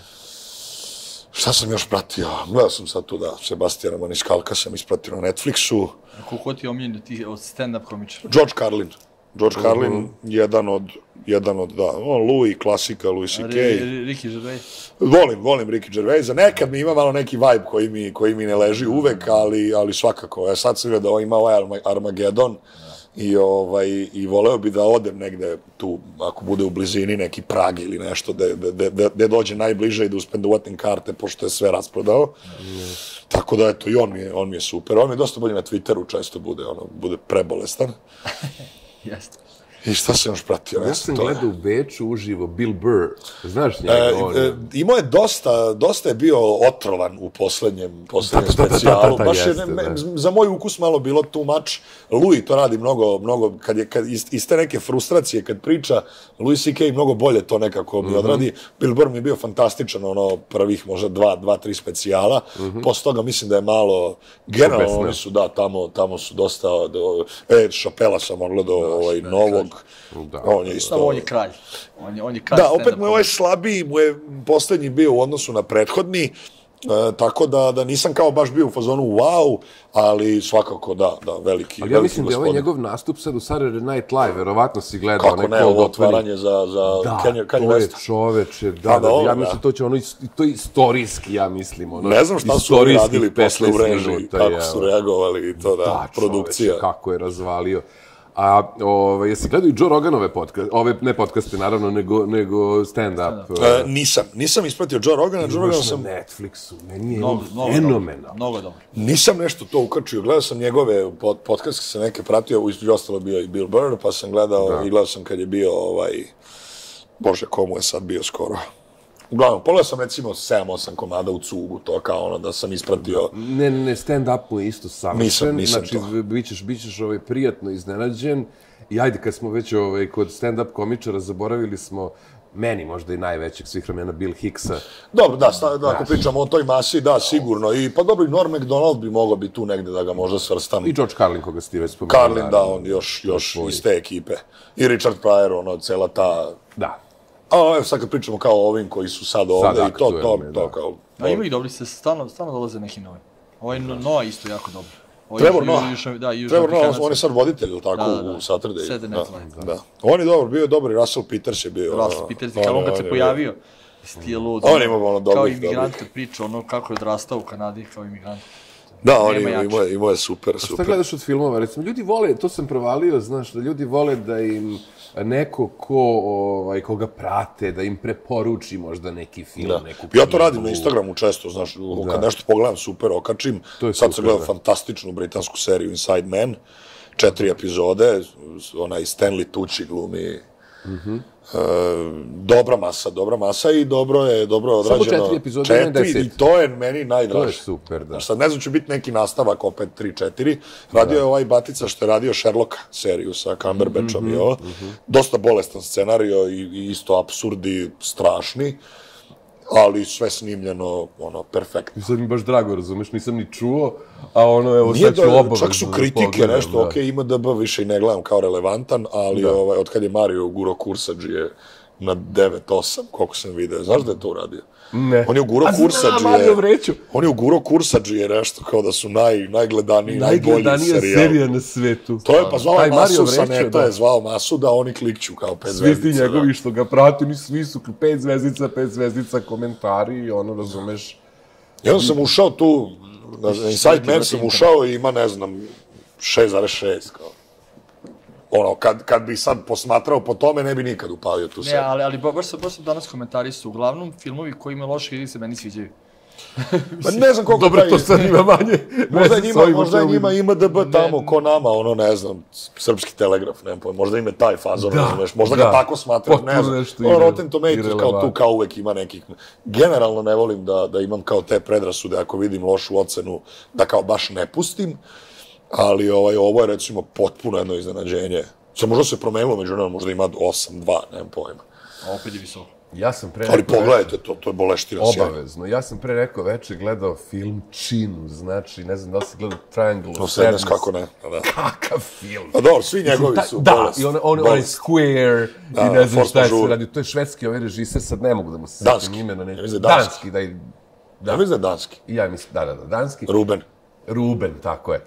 Šta sam još pratio? Gledao sam sad tu da Sebastijana Maniskalka sam ispratio na Netflixu. Koliko ti je omiljen ti od stand-up komičara? George Carlin. George Carlin, jedan od, jedan od, da, on, Louis, klasika, Louis C.K. Ri- Ri- Ricky Gervais. Volim, volim Ricky Gervaisa. Nekad mi ima malo neki vibe koji mi, koji mi ne leži uvek, ali, ali svakako. Ja sad sam vidio da ovo ima ovaj Arma- Armageddon i, ovaj, i voleo bi da odem negde tu, ako bude u blizini neki Prag ili nešto, da da da da dođe najbliže i da uspem da uvatim karte, pošto je sve rasprodao. Tako da, eto, i on mi je, on mi je super. On mi je dosta bolji na Twitteru, često bude, ono, bude prebolestan. Jeste. I šta sam još pratio? Ja Ne sam je- gledao u Beču uživo Bill Burr. Znaš njega? E, on, e, imao je dosta, dosta je bio otrovan u poslednjem, poslednjem Da, da, da, da, specijalu. da, da, Baš je, jeste, ne, me- da. za moj ukus malo bilo too much. Louis to radi mnogo, mnogo, kad je, kad, iz, iz te neke frustracije kad priča, Louis C.K. mnogo bolje to nekako mi odradi. Bill Burr mi je bio fantastičan, ono, prvih možda dva, dva, tri specijala. Posle toga mislim da je malo, generalno oni su, da, tamo, tamo su dosta, do, e, Šapela sam ogledao, ovaj, novog. Da. On je isto... Samo on je kralj. On je, on je kralj Da, opet mu je ovaj slabiji, mu je poslednji bio u odnosu na prethodni, e, tako da, da nisam kao baš bio u fazonu wow, ali svakako da, da, veliki, Ali ja veliki mislim da je ovaj njegov nastup sad u Saturday Night Live, verovatno si gledao Kako ne, ovo otvaranje za, za Da, Kanye, Kanye to je Westa. čoveče, da, Pa da, ja da. mislim to će ono, to je istorijski, ja mislim, ono, Ne znam šta su radili posle u 15 režiji, kako su ono. reagovali i to da, Da, produkcija. Čoveče, kako je razvalio. A, ovaj, jesi gledao i Joe Roganove podcaste, ove, ne podcaste, naravno, nego, nego stand-up. E, nisam, nisam ispratio Joe Rogana, Joe Rogana Imaš sam, na Netflixu, meni je Mnogo, on mnogo fenomenal. dobro. Mnogo dobro. nisam nešto to ukačio, gledao sam njegove pod, podcaste, sam neke pratio, između ostalo bio i Bill Burr, pa sam gledao, Da. i gledao sam kad je bio ovaj, bože, komu je sad bio skoro. Uglavnom, pogledao sam recimo 7-8 komada u cugu, to kao ono da sam ispratio. Ne, ne, ne, stand-up mu je isto savršen. Nisam- nisam znači, to. bićeš, bićeš ovaj, prijatno iznenađen. I ajde, kad smo već ovaj, kod stand-up komičara, zaboravili smo meni možda i najvećeg svih vremena Bill Hicksa. Dobro, da, sta, da, ako pričamo o toj masi, da, sigurno. I, pa dobro, i Norm MacDonald bi mogao biti tu negde da ga možda svrstam. I George Carlin, koga ste već spomenuli. Carlin, da, on još, još iz te ekipe. I Richard Pryor, ono, cela ta... Da. A evo sad kad pričamo kao o ovim koji su sad ovde i to, to, aktuelni, to, da. kao... A ima i dobri se, stalno, stalno dolaze neki novi. Ovaj No- Noah isto jako dobro. Ovaj Trevor Noah. Da, južno Trevor Noah, Afrikanac. on je sad voditelj, ili tako, Da, da, da. u Saturday. Saturday da, Live, da. On je dobar, bio je dobar i Russell Peters je bio. Russell ono, Peters, kao on kad se pojavio, ti je lud. On ima ono dobrih, Kao imigrant kad priča ono kako je odrastao u Kanadi kao imigrant. Da, on ima, ima, ima je super, Šta super. gledaš od filmova? Recimo, ljudi vole, to sam provalio, znaš, da ljudi vole da im neko ko, ovaj, koga prate, da im preporuči možda neki film, Da. neku Ja to radim knjigu. na Instagramu često, znaš, kad nešto pogledam super okačim. To je Sad super, sam gledao da. fantastičnu britansku seriju Inside Man, četiri epizode, onaj Stanley Tucci glumi. Mhm. E, dobra masa, dobra masa i dobro je, dobro je Samo odrađeno. četiri epizode, ne Četiri, deset. I to je meni To najdraže. je super, da. Sad ne znam će biti neki nastavak opet 3-4. Radio je ovaj Batica što je radio Sherlocka seriju sa Cumberbatchom Mhm, i ovo. Dosta bolestan scenario i, i isto absurdi, strašni, ali sve snimljeno, ono, perfektno. I sad mi baš drago, razumeš, nisam ni čuo, a ono, evo, Nije sad ću da, obavezno čak su da kritike, pogledam, nešto, da. ok, ima DB, više i ne gledam kao relevantan, ali Da. ovaj, od kad je Mario guro Kursađi je na 9-8, koliko sam video. Znaš da je to uradio? Ne. On je uguro A znam, Kursađi Mario Vreću. On je uguro Kursađi je nešto kao da su naj, najgledaniji, najbolji Najgledanija serijal. serija na svetu. To je pa zvao Taj Mario Masu, sa Vrećo, neta da. je zvao Masu da oni klikću kao pet Svi zvezdica. ti njegovi što ga prati, oni svi su pet zvezdica, pet zvezdica, komentari i ono, razumeš. I onda sam ušao tu, na Inside Man sam ušao i ima, ne znam, 6,6 kao. Ono, kad, kad bi sad posmatrao po tome, ne bi nikad upalio tu Ne, seriju. ali, ali ba- baš sam, baš sam danas komentari su uglavnom filmovi koji imaju loše vidi se meni sviđaju. Pa ne znam koliko Dobro, taj- to sad ima manje. Možda njima, možda njima ima DB tamo ko nama, ono ne znam, srpski telegraf, ne pojma, možda im je taj fazon, Da, razumeš, možda da. ga tako smatram, Potpuno ne znam. nešto Ono, Rotten Tomatoes kao tu kao uvek ima nekih, generalno ne volim da, da imam kao te predrasude ako vidim lošu ocenu, da kao baš ne pustim, ali ovaj, ovo je recimo potpuno jedno iznenađenje. Sad možda se promenilo među nama, možda ima 8-2, nemam pojma. A opet je visoko. Ja sam pre Ali pogledajte to, to je boleština sjajna. Obavezno. Ja sam pre rekao veče gledao film Činu, znači, ne znam da li si gledao Triangle of No, Sadness. kako ne. Pa Da. Kakav film. Pa dobro, svi njegovi su da, bolest. i on, on, onaj bolest. Square, Da, i ne znam šta je sve majeure. radio. To je švedski ovaj režiser, sad ne mogu da mu se sjetim imena. Ne, Ja da je danski. danski, da, i- Ja mislim da je danski. i ja mislim, da, da, da, danski. Ruben. Ruben, tako je.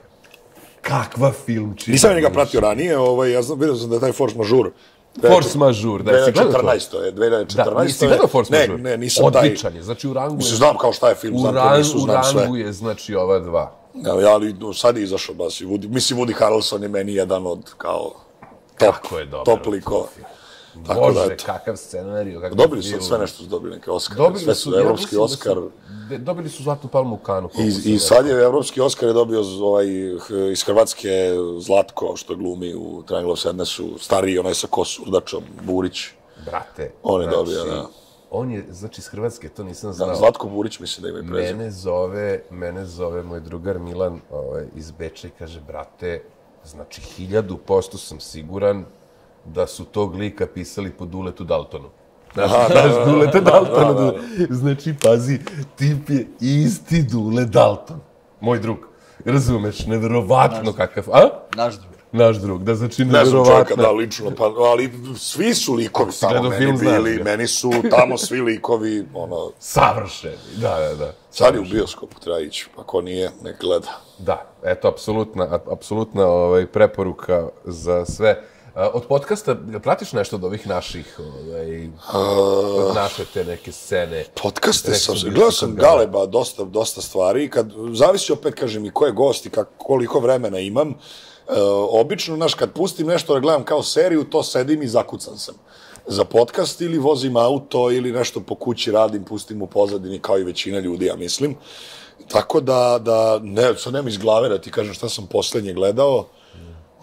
Kakva film Čina. Nisam njega pratio ranije, ovaj, ja znam, vidio sam da je taj Force Majeure. Force Majeure, da, jesi gledao to? 2014. je, 2014. Da, nisi gledao Force ne, Majeure? Ne, nisam taj... Odličan je, znači u rangu je, Mislim, znam kao šta je film, u, znam ran, premisu, u znam sve. rangu je, znači, ova dva. Ja, ali sad je izašao baš i Woody, mislim, Woody Harrelson je meni jedan od, kao, top, Kako je dobar top u likova. tom Tako Bože, da, eto. kakav scenariju, kakav Dobili su sve nešto, su dobili neke Oscar. Dobili sve su, ja evropski da Oscar. Su, dobili su Zlatnu palmu u Kanu. I, I sad je evropski Oscar je dobio ovaj, iz Hrvatske Zlatko, što glumi u Triangle of Sadnessu, stariji, onaj sa kosurdačom, Burić. Brate. On je znači, dobio, da. On je, znači, iz Hrvatske, to nisam znao. Da, Zlatko Burić mislim da ima i prezime. Mene zove, mene zove moj drugar Milan ovaj, iz Beča i kaže, brate, znači, hiljadu posto sam siguran da su tog lika pisali po Duletu Daltonu. Znaš, da, da, da, Duleta da, Daltona. da, da. Znači, pazi, tip je isti Dule Dalton. Moj drug. Razumeš, neverovatno kakav... A? Naš drug. Naš drug, da znači Ne znam čovjeka da lično, pa, ali svi su likovi tamo meni film, bili, meni su tamo svi likovi, ono, Savršeni, da, da, da. sad je u bioskopu, treba ići, pa ko nije, nek gleda. Da, eto, apsolutna, ap- apsolutna ovaj, preporuka za sve. Od podcasta, pratiš nešto od ovih naših, ovaj, od naše te neke scene? Podcaste sam, gledao sam Galeba, dosta, dosta stvari, kad, zavisi opet, kažem, i ko je gost i kak, koliko vremena imam, e, obično, znaš, kad pustim nešto da gledam kao seriju, to sedim i zakucan sam. Za podcast ili vozim auto ili nešto po kući radim, pustim u pozadini kao i većina ljudi, ja mislim. Tako da, da ne, sad nema iz glave da ti kažem šta sam poslednje gledao.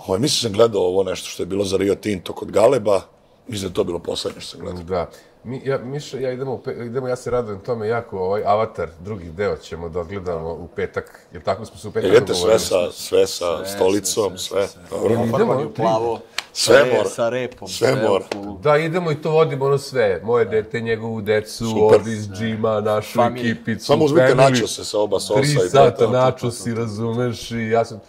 Ovo, mislim sam gledao ovo nešto što je bilo za Rio Tinto kod Galeba. Mislim da je to bilo poslednje što sam gledao. Da. Mi, ja, Miša, ja idemo, pe, idemo, ja se radujem tome jako, ovaj Avatar, drugi deo ćemo da gledamo u petak, jer tako smo se u petak Idete sve sa, sve sa stolicom, sve. Dobro. Idemo, Farbanju ti- plavo. Sve mora. Sa repom. Sve mora. Da, idemo i to vodimo ono sve. Moje dete, njegovu decu, Super. ovdje iz džima, našu Family. ekipicu. Samo uzmite family. načose sa oba sosa Tri sata to. načosi, razumeš, i ja sam...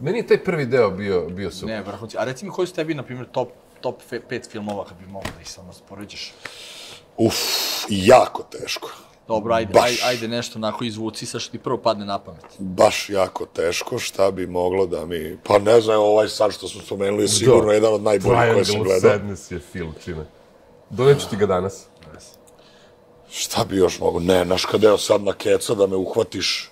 Meni je taj prvi deo bio, bio super. Ne, vrhunci. A reci mi koji su tebi, na primjer, top, top fe, pet filmova, kad bi mogao da ih samo spoređeš? Uf, jako teško. Dobro, ajde, Baš. ajde, ajde nešto onako izvuci sa što ti prvo padne na pamet. Baš jako teško, šta bi moglo da mi... Pa ne znam, ovaj sad što smo spomenuli je sigurno jedan od najboljih koje sam Triangle gledao. Sadness je film, čine. Doneću ti ga danas. Šta bi još mogo? Ne, naš kad evo sad na keca da me uhvatiš.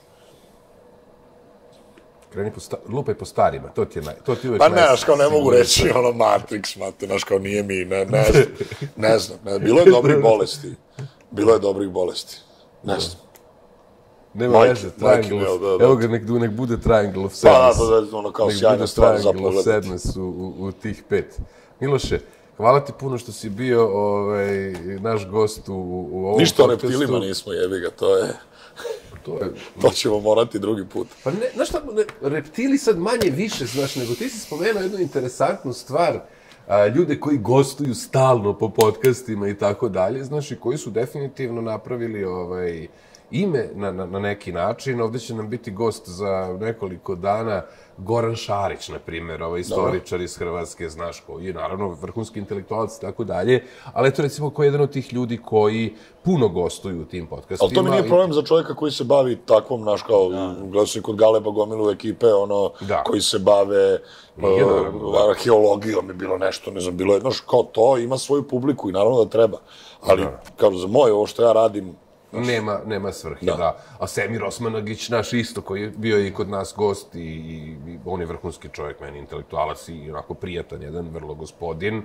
Kreni po sta, lupaj po starima, to ti je naj, to ti Pa ne, znaš, kao ne mogu reći ono Matrix, mate, znaš, kao nije mi, ne, ne znam, ne znam, ne, bilo je dobrih bolesti, bilo je dobrih bolesti, ne znam. Nema Majke- veze, Triangle of, da, da. evo ga, nek, nek bude Triangle of Pa Sadness. da, da, ono kao nek sjajna bude stvar za Triangle of pogledati. Sadness u, u, u tih pet. Miloše, hvala ti puno što si bio ovaj, naš gost u, u ovom Ništa o reptilima nismo, jebi ga, to je, To je, to ćemo morati drugi put. Pa ne, znaš šta, ne, reptili sad manje više, znaš, nego ti si spomenuo jednu interesantnu stvar, a, ljude koji gostuju stalno po podcastima i tako dalje, znaš, i koji su definitivno napravili ovaj, ime na, na, na neki način. Ovdje će nam biti gost za nekoliko dana Goran Šarić, na primjer, ovaj istoričar iz Hrvatske, znaš, koji je naravno vrhunski intelektualac i tako dalje, ali eto recimo koji je jedan od tih ljudi koji puno gostuju u tim podcastima. Ali to mi nije problem za čovjeka koji se bavi takvom, naš, kao, gledao sam i kod Galeba gomilu ekipe, ono, Da. koji se bave Nije, uh, naravno, da. arheologijom je bilo nešto, ne znam, bilo je, znaš, kao to, ima svoju publiku i naravno da treba. Ali, kao za moje, ovo što ja radim, Nema, nema svrhe, da. da. A Semir Osmanagić, naš isto, koji je bio i kod nas gost i, i, i on je vrhunski čovjek, meni intelektualac i onako prijatan, jedan vrlo gospodin.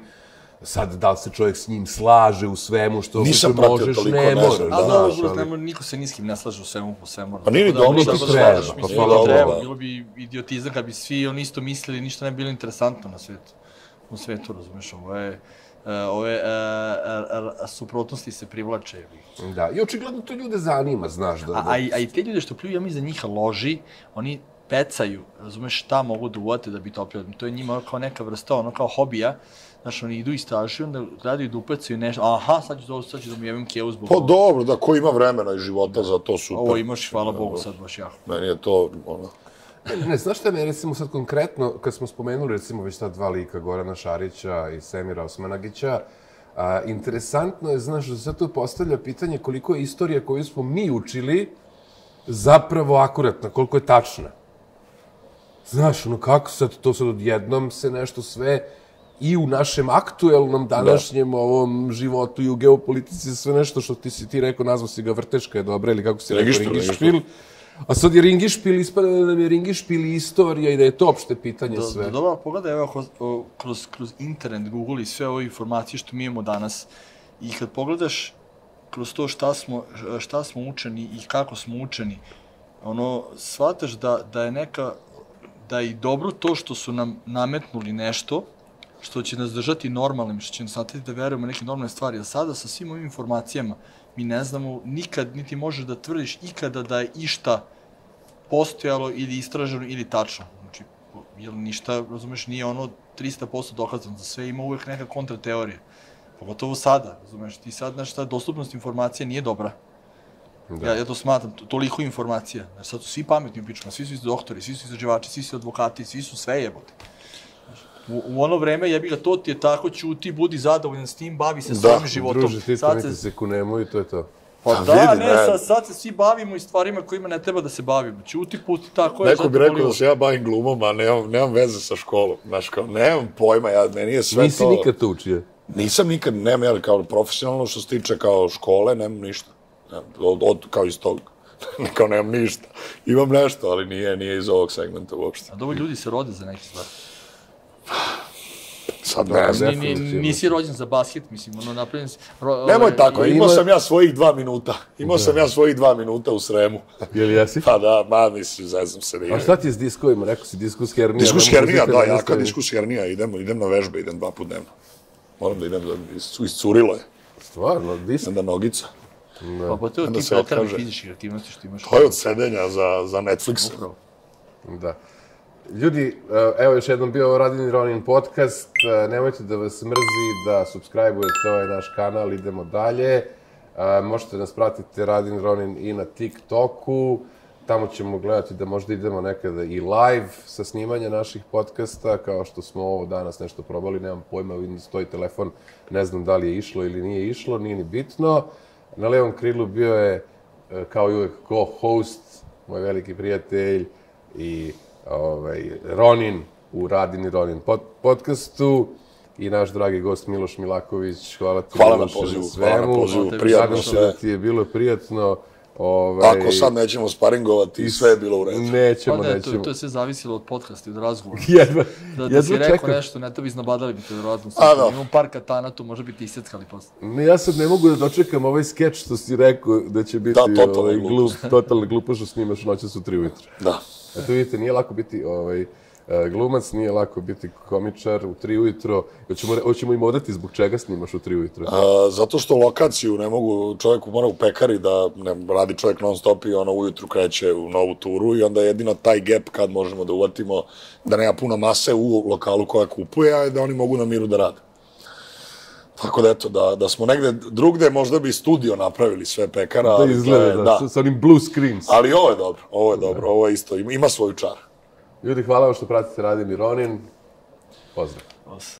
Sad, da li se čovjek s njim slaže u svemu što Nisam što pratio možeš, toliko, ne ne da, Ali da, dobro, znaš, da, ali- nema, niko se ni s kim ne slaže u svemu po svemu. Pa nije ni dobro, da, treba, pa mislim, hvala treba. da. Bilo bi idiotizam kad bi svi oni isto mislili, ništa ne bi bilo interesantno na svetu. U svetu, razumeš, ovo je... Uh, ove uh, suprotnosti se privlače. Da, i očigledno to ljude zanima, znaš, da... A, da a, i, a i te ljude što pljuju, ja mi za njih loži, oni pecaju, razumeš, šta mogu da uvate da bi to opljali. To je njima ono kao neka vrsta, ono kao hobija. Znaš, oni idu istražuju, onda gledaju da upecaju nešto, aha, sad ću, da- sad ću da mu jevim kevu zbog pa dobro, da, ko ima vremena i života za to, super. Ovo imaš, hvala Bogu, sad baš jako. Meni je to, ono, Ne, znaš šta me, recimo sad konkretno, kad smo spomenuli recimo već ta dva lika, Gorana Šarića i Semira Osmanagića, a, interesantno je, znaš, da se tu postavlja pitanje koliko je istorija koju smo mi učili zapravo akuratna, koliko je tačna. Znaš, ono, kako sad to sad odjednom se nešto sve i u našem aktuelnom današnjem ovom životu i u geopolitici sve nešto što ti si ti rekao, nazvao si ga vrteška je dobra ili kako si rekao, Ringišpil, ringišpil. A sad je ringišpil, ispada da nam je ringišpil istorija i da je to opšte pitanje Do, sve. do, dobro, pogledaj, evo, kroz, kroz, internet, Google i sve ove informacije što mi imamo danas. I kad pogledaš kroz to šta smo, šta smo učeni i kako smo učeni, ono, shvataš da, da je neka, da je i dobro to što su nam nametnuli nešto, što će nas držati normalnim, što će nas natati da verujemo neke normalne stvari. A sada sa svim ovim informacijama mi ne znamo nikad, niti možeš da tvrdiš ikada da je išta postojalo ili istraženo ili tačno. Znači, jer ništa, razumeš, nije ono 300% dokazano za sve, ima uvek neka kontrateorija. Pogotovo sada, razumeš, ti sad, znaš šta, dostupnost informacija nije dobra. Da. Ja, ja to smatram, to- toliko informacija. Znači, sad su svi pametni u pičama, svi su doktori, svi su istraživači, svi su advokati, svi su sve jebote. U, u ono vreme, jebi ga, to ti je tako, ćuti, budi zadovoljan s tim, bavi se Da, svojim životom. Druže, ti sad se, se kunemo i to je to. pa A da, vidi, ne, ne. sad, sad se svi bavimo i stvarima kojima ne treba da se bavimo. Ćuti, pusti tako je. Neko bi rekao da se ja bavim glumom, a nemam, nemam veze sa školom. Znaš, kao, nemam pojma, ja, meni je sve Nisi to... nikad to učio. Nisam nikad, nemam, ja, kao profesionalno što se tiče kao škole, nemam ništa. Od, od, kao iz tog. kao nemam ništa. Imam nešto, ali nije, nije iz ovog segmenta uopšte. A dobro, ljudi se rode za neke stvari. Sad ne znam. Ni, ni, definitivno. nisi rođen za basket, mislim, ono, napravljen si... Ro, Nemoj tako, Pa imao ima- sam ja svojih dva minuta. Imao sam ja svojih dva minuta u Sremu. Jel jesi? Pa da, ma, mislim, zezam se. Nije. A šta ti je s diskovima? Rekao si diskus hernija. Diskus ne hernija, da, ne jaka nastavim. diskus hernija, idem, idem na vežbe, idem dva put dnevno. Moram da idem, iscurilo je, Stvarno, disk. onda nogica. Pa, pa to je ti se otkaže. fizički aktivnosti što imaš. To je od sedenja za, za Netflixa. Upravo. Da. Ljudi, eh, evo još jednom bio Radin Ronin podcast. Eh, nemojte da vas mrzi, da subscribe-ujete ovaj naš kanal, idemo dalje. Eh, možete nas pratiti Radin Ronin i na TikToku. Tamo ćemo gledati da možda idemo nekada i live sa snimanja naših podcasta, kao što smo ovo danas nešto probali, nemam pojma, vidim da stoji telefon, ne znam da li je išlo ili nije išlo, nije ni bitno. Na levom krilu bio je, kao i uvek, co-host, moj veliki prijatelj i ovaj, Ronin u Radini Ronin pod, podcastu i naš dragi gost Miloš Milaković. Hvala ti Hvala na Miloše, pozivu, na hvala na svemu. pozivu, prijatno se da ti je bilo prijatno. Ovaj, Ako sad nećemo sparingovati, sve je bilo u redu. Nećemo, Pa ne, to, nećemo. to je sve zavisilo od podcasta i od razgovora. Jedva, Da, da jedva si rekao čekam. nešto, ne to bi iznabadali bi te vjerojatno. A, da. Imamo par katana, tu može biti iseckali posle. Ne, ja sad ne mogu da dočekam ovaj skeč što si rekao da će biti Da, totalna ovaj, glup, totalna glupost što snimaš noćas u tri ujutru. Da. Eto vidite, nije lako biti ovaj, e, glumac, nije lako biti komičar u tri ujutro. Hoćemo, hoćemo im odati zbog čega snimaš u tri ujutro. A, zato što lokaciju ne mogu, čovjek mora u pekari da ne, radi čovjek non stop i ono ujutru kreće u novu turu i onda jedino taj gap kad možemo da uvatimo da nema puno mase u lokalu koja kupuje, a da oni mogu na miru da rade. Tako da eto, da, da smo negde drugde, možda bi studio napravili sve pekara. Da izgleda, je- da, sa, onim blue screens. Ali ovo je dobro, ovo je dobro, ovo je isto, ima, ima svoju čar. Ljudi, hvala vam što pratite Radim i Ronin. Pozdrav. Os.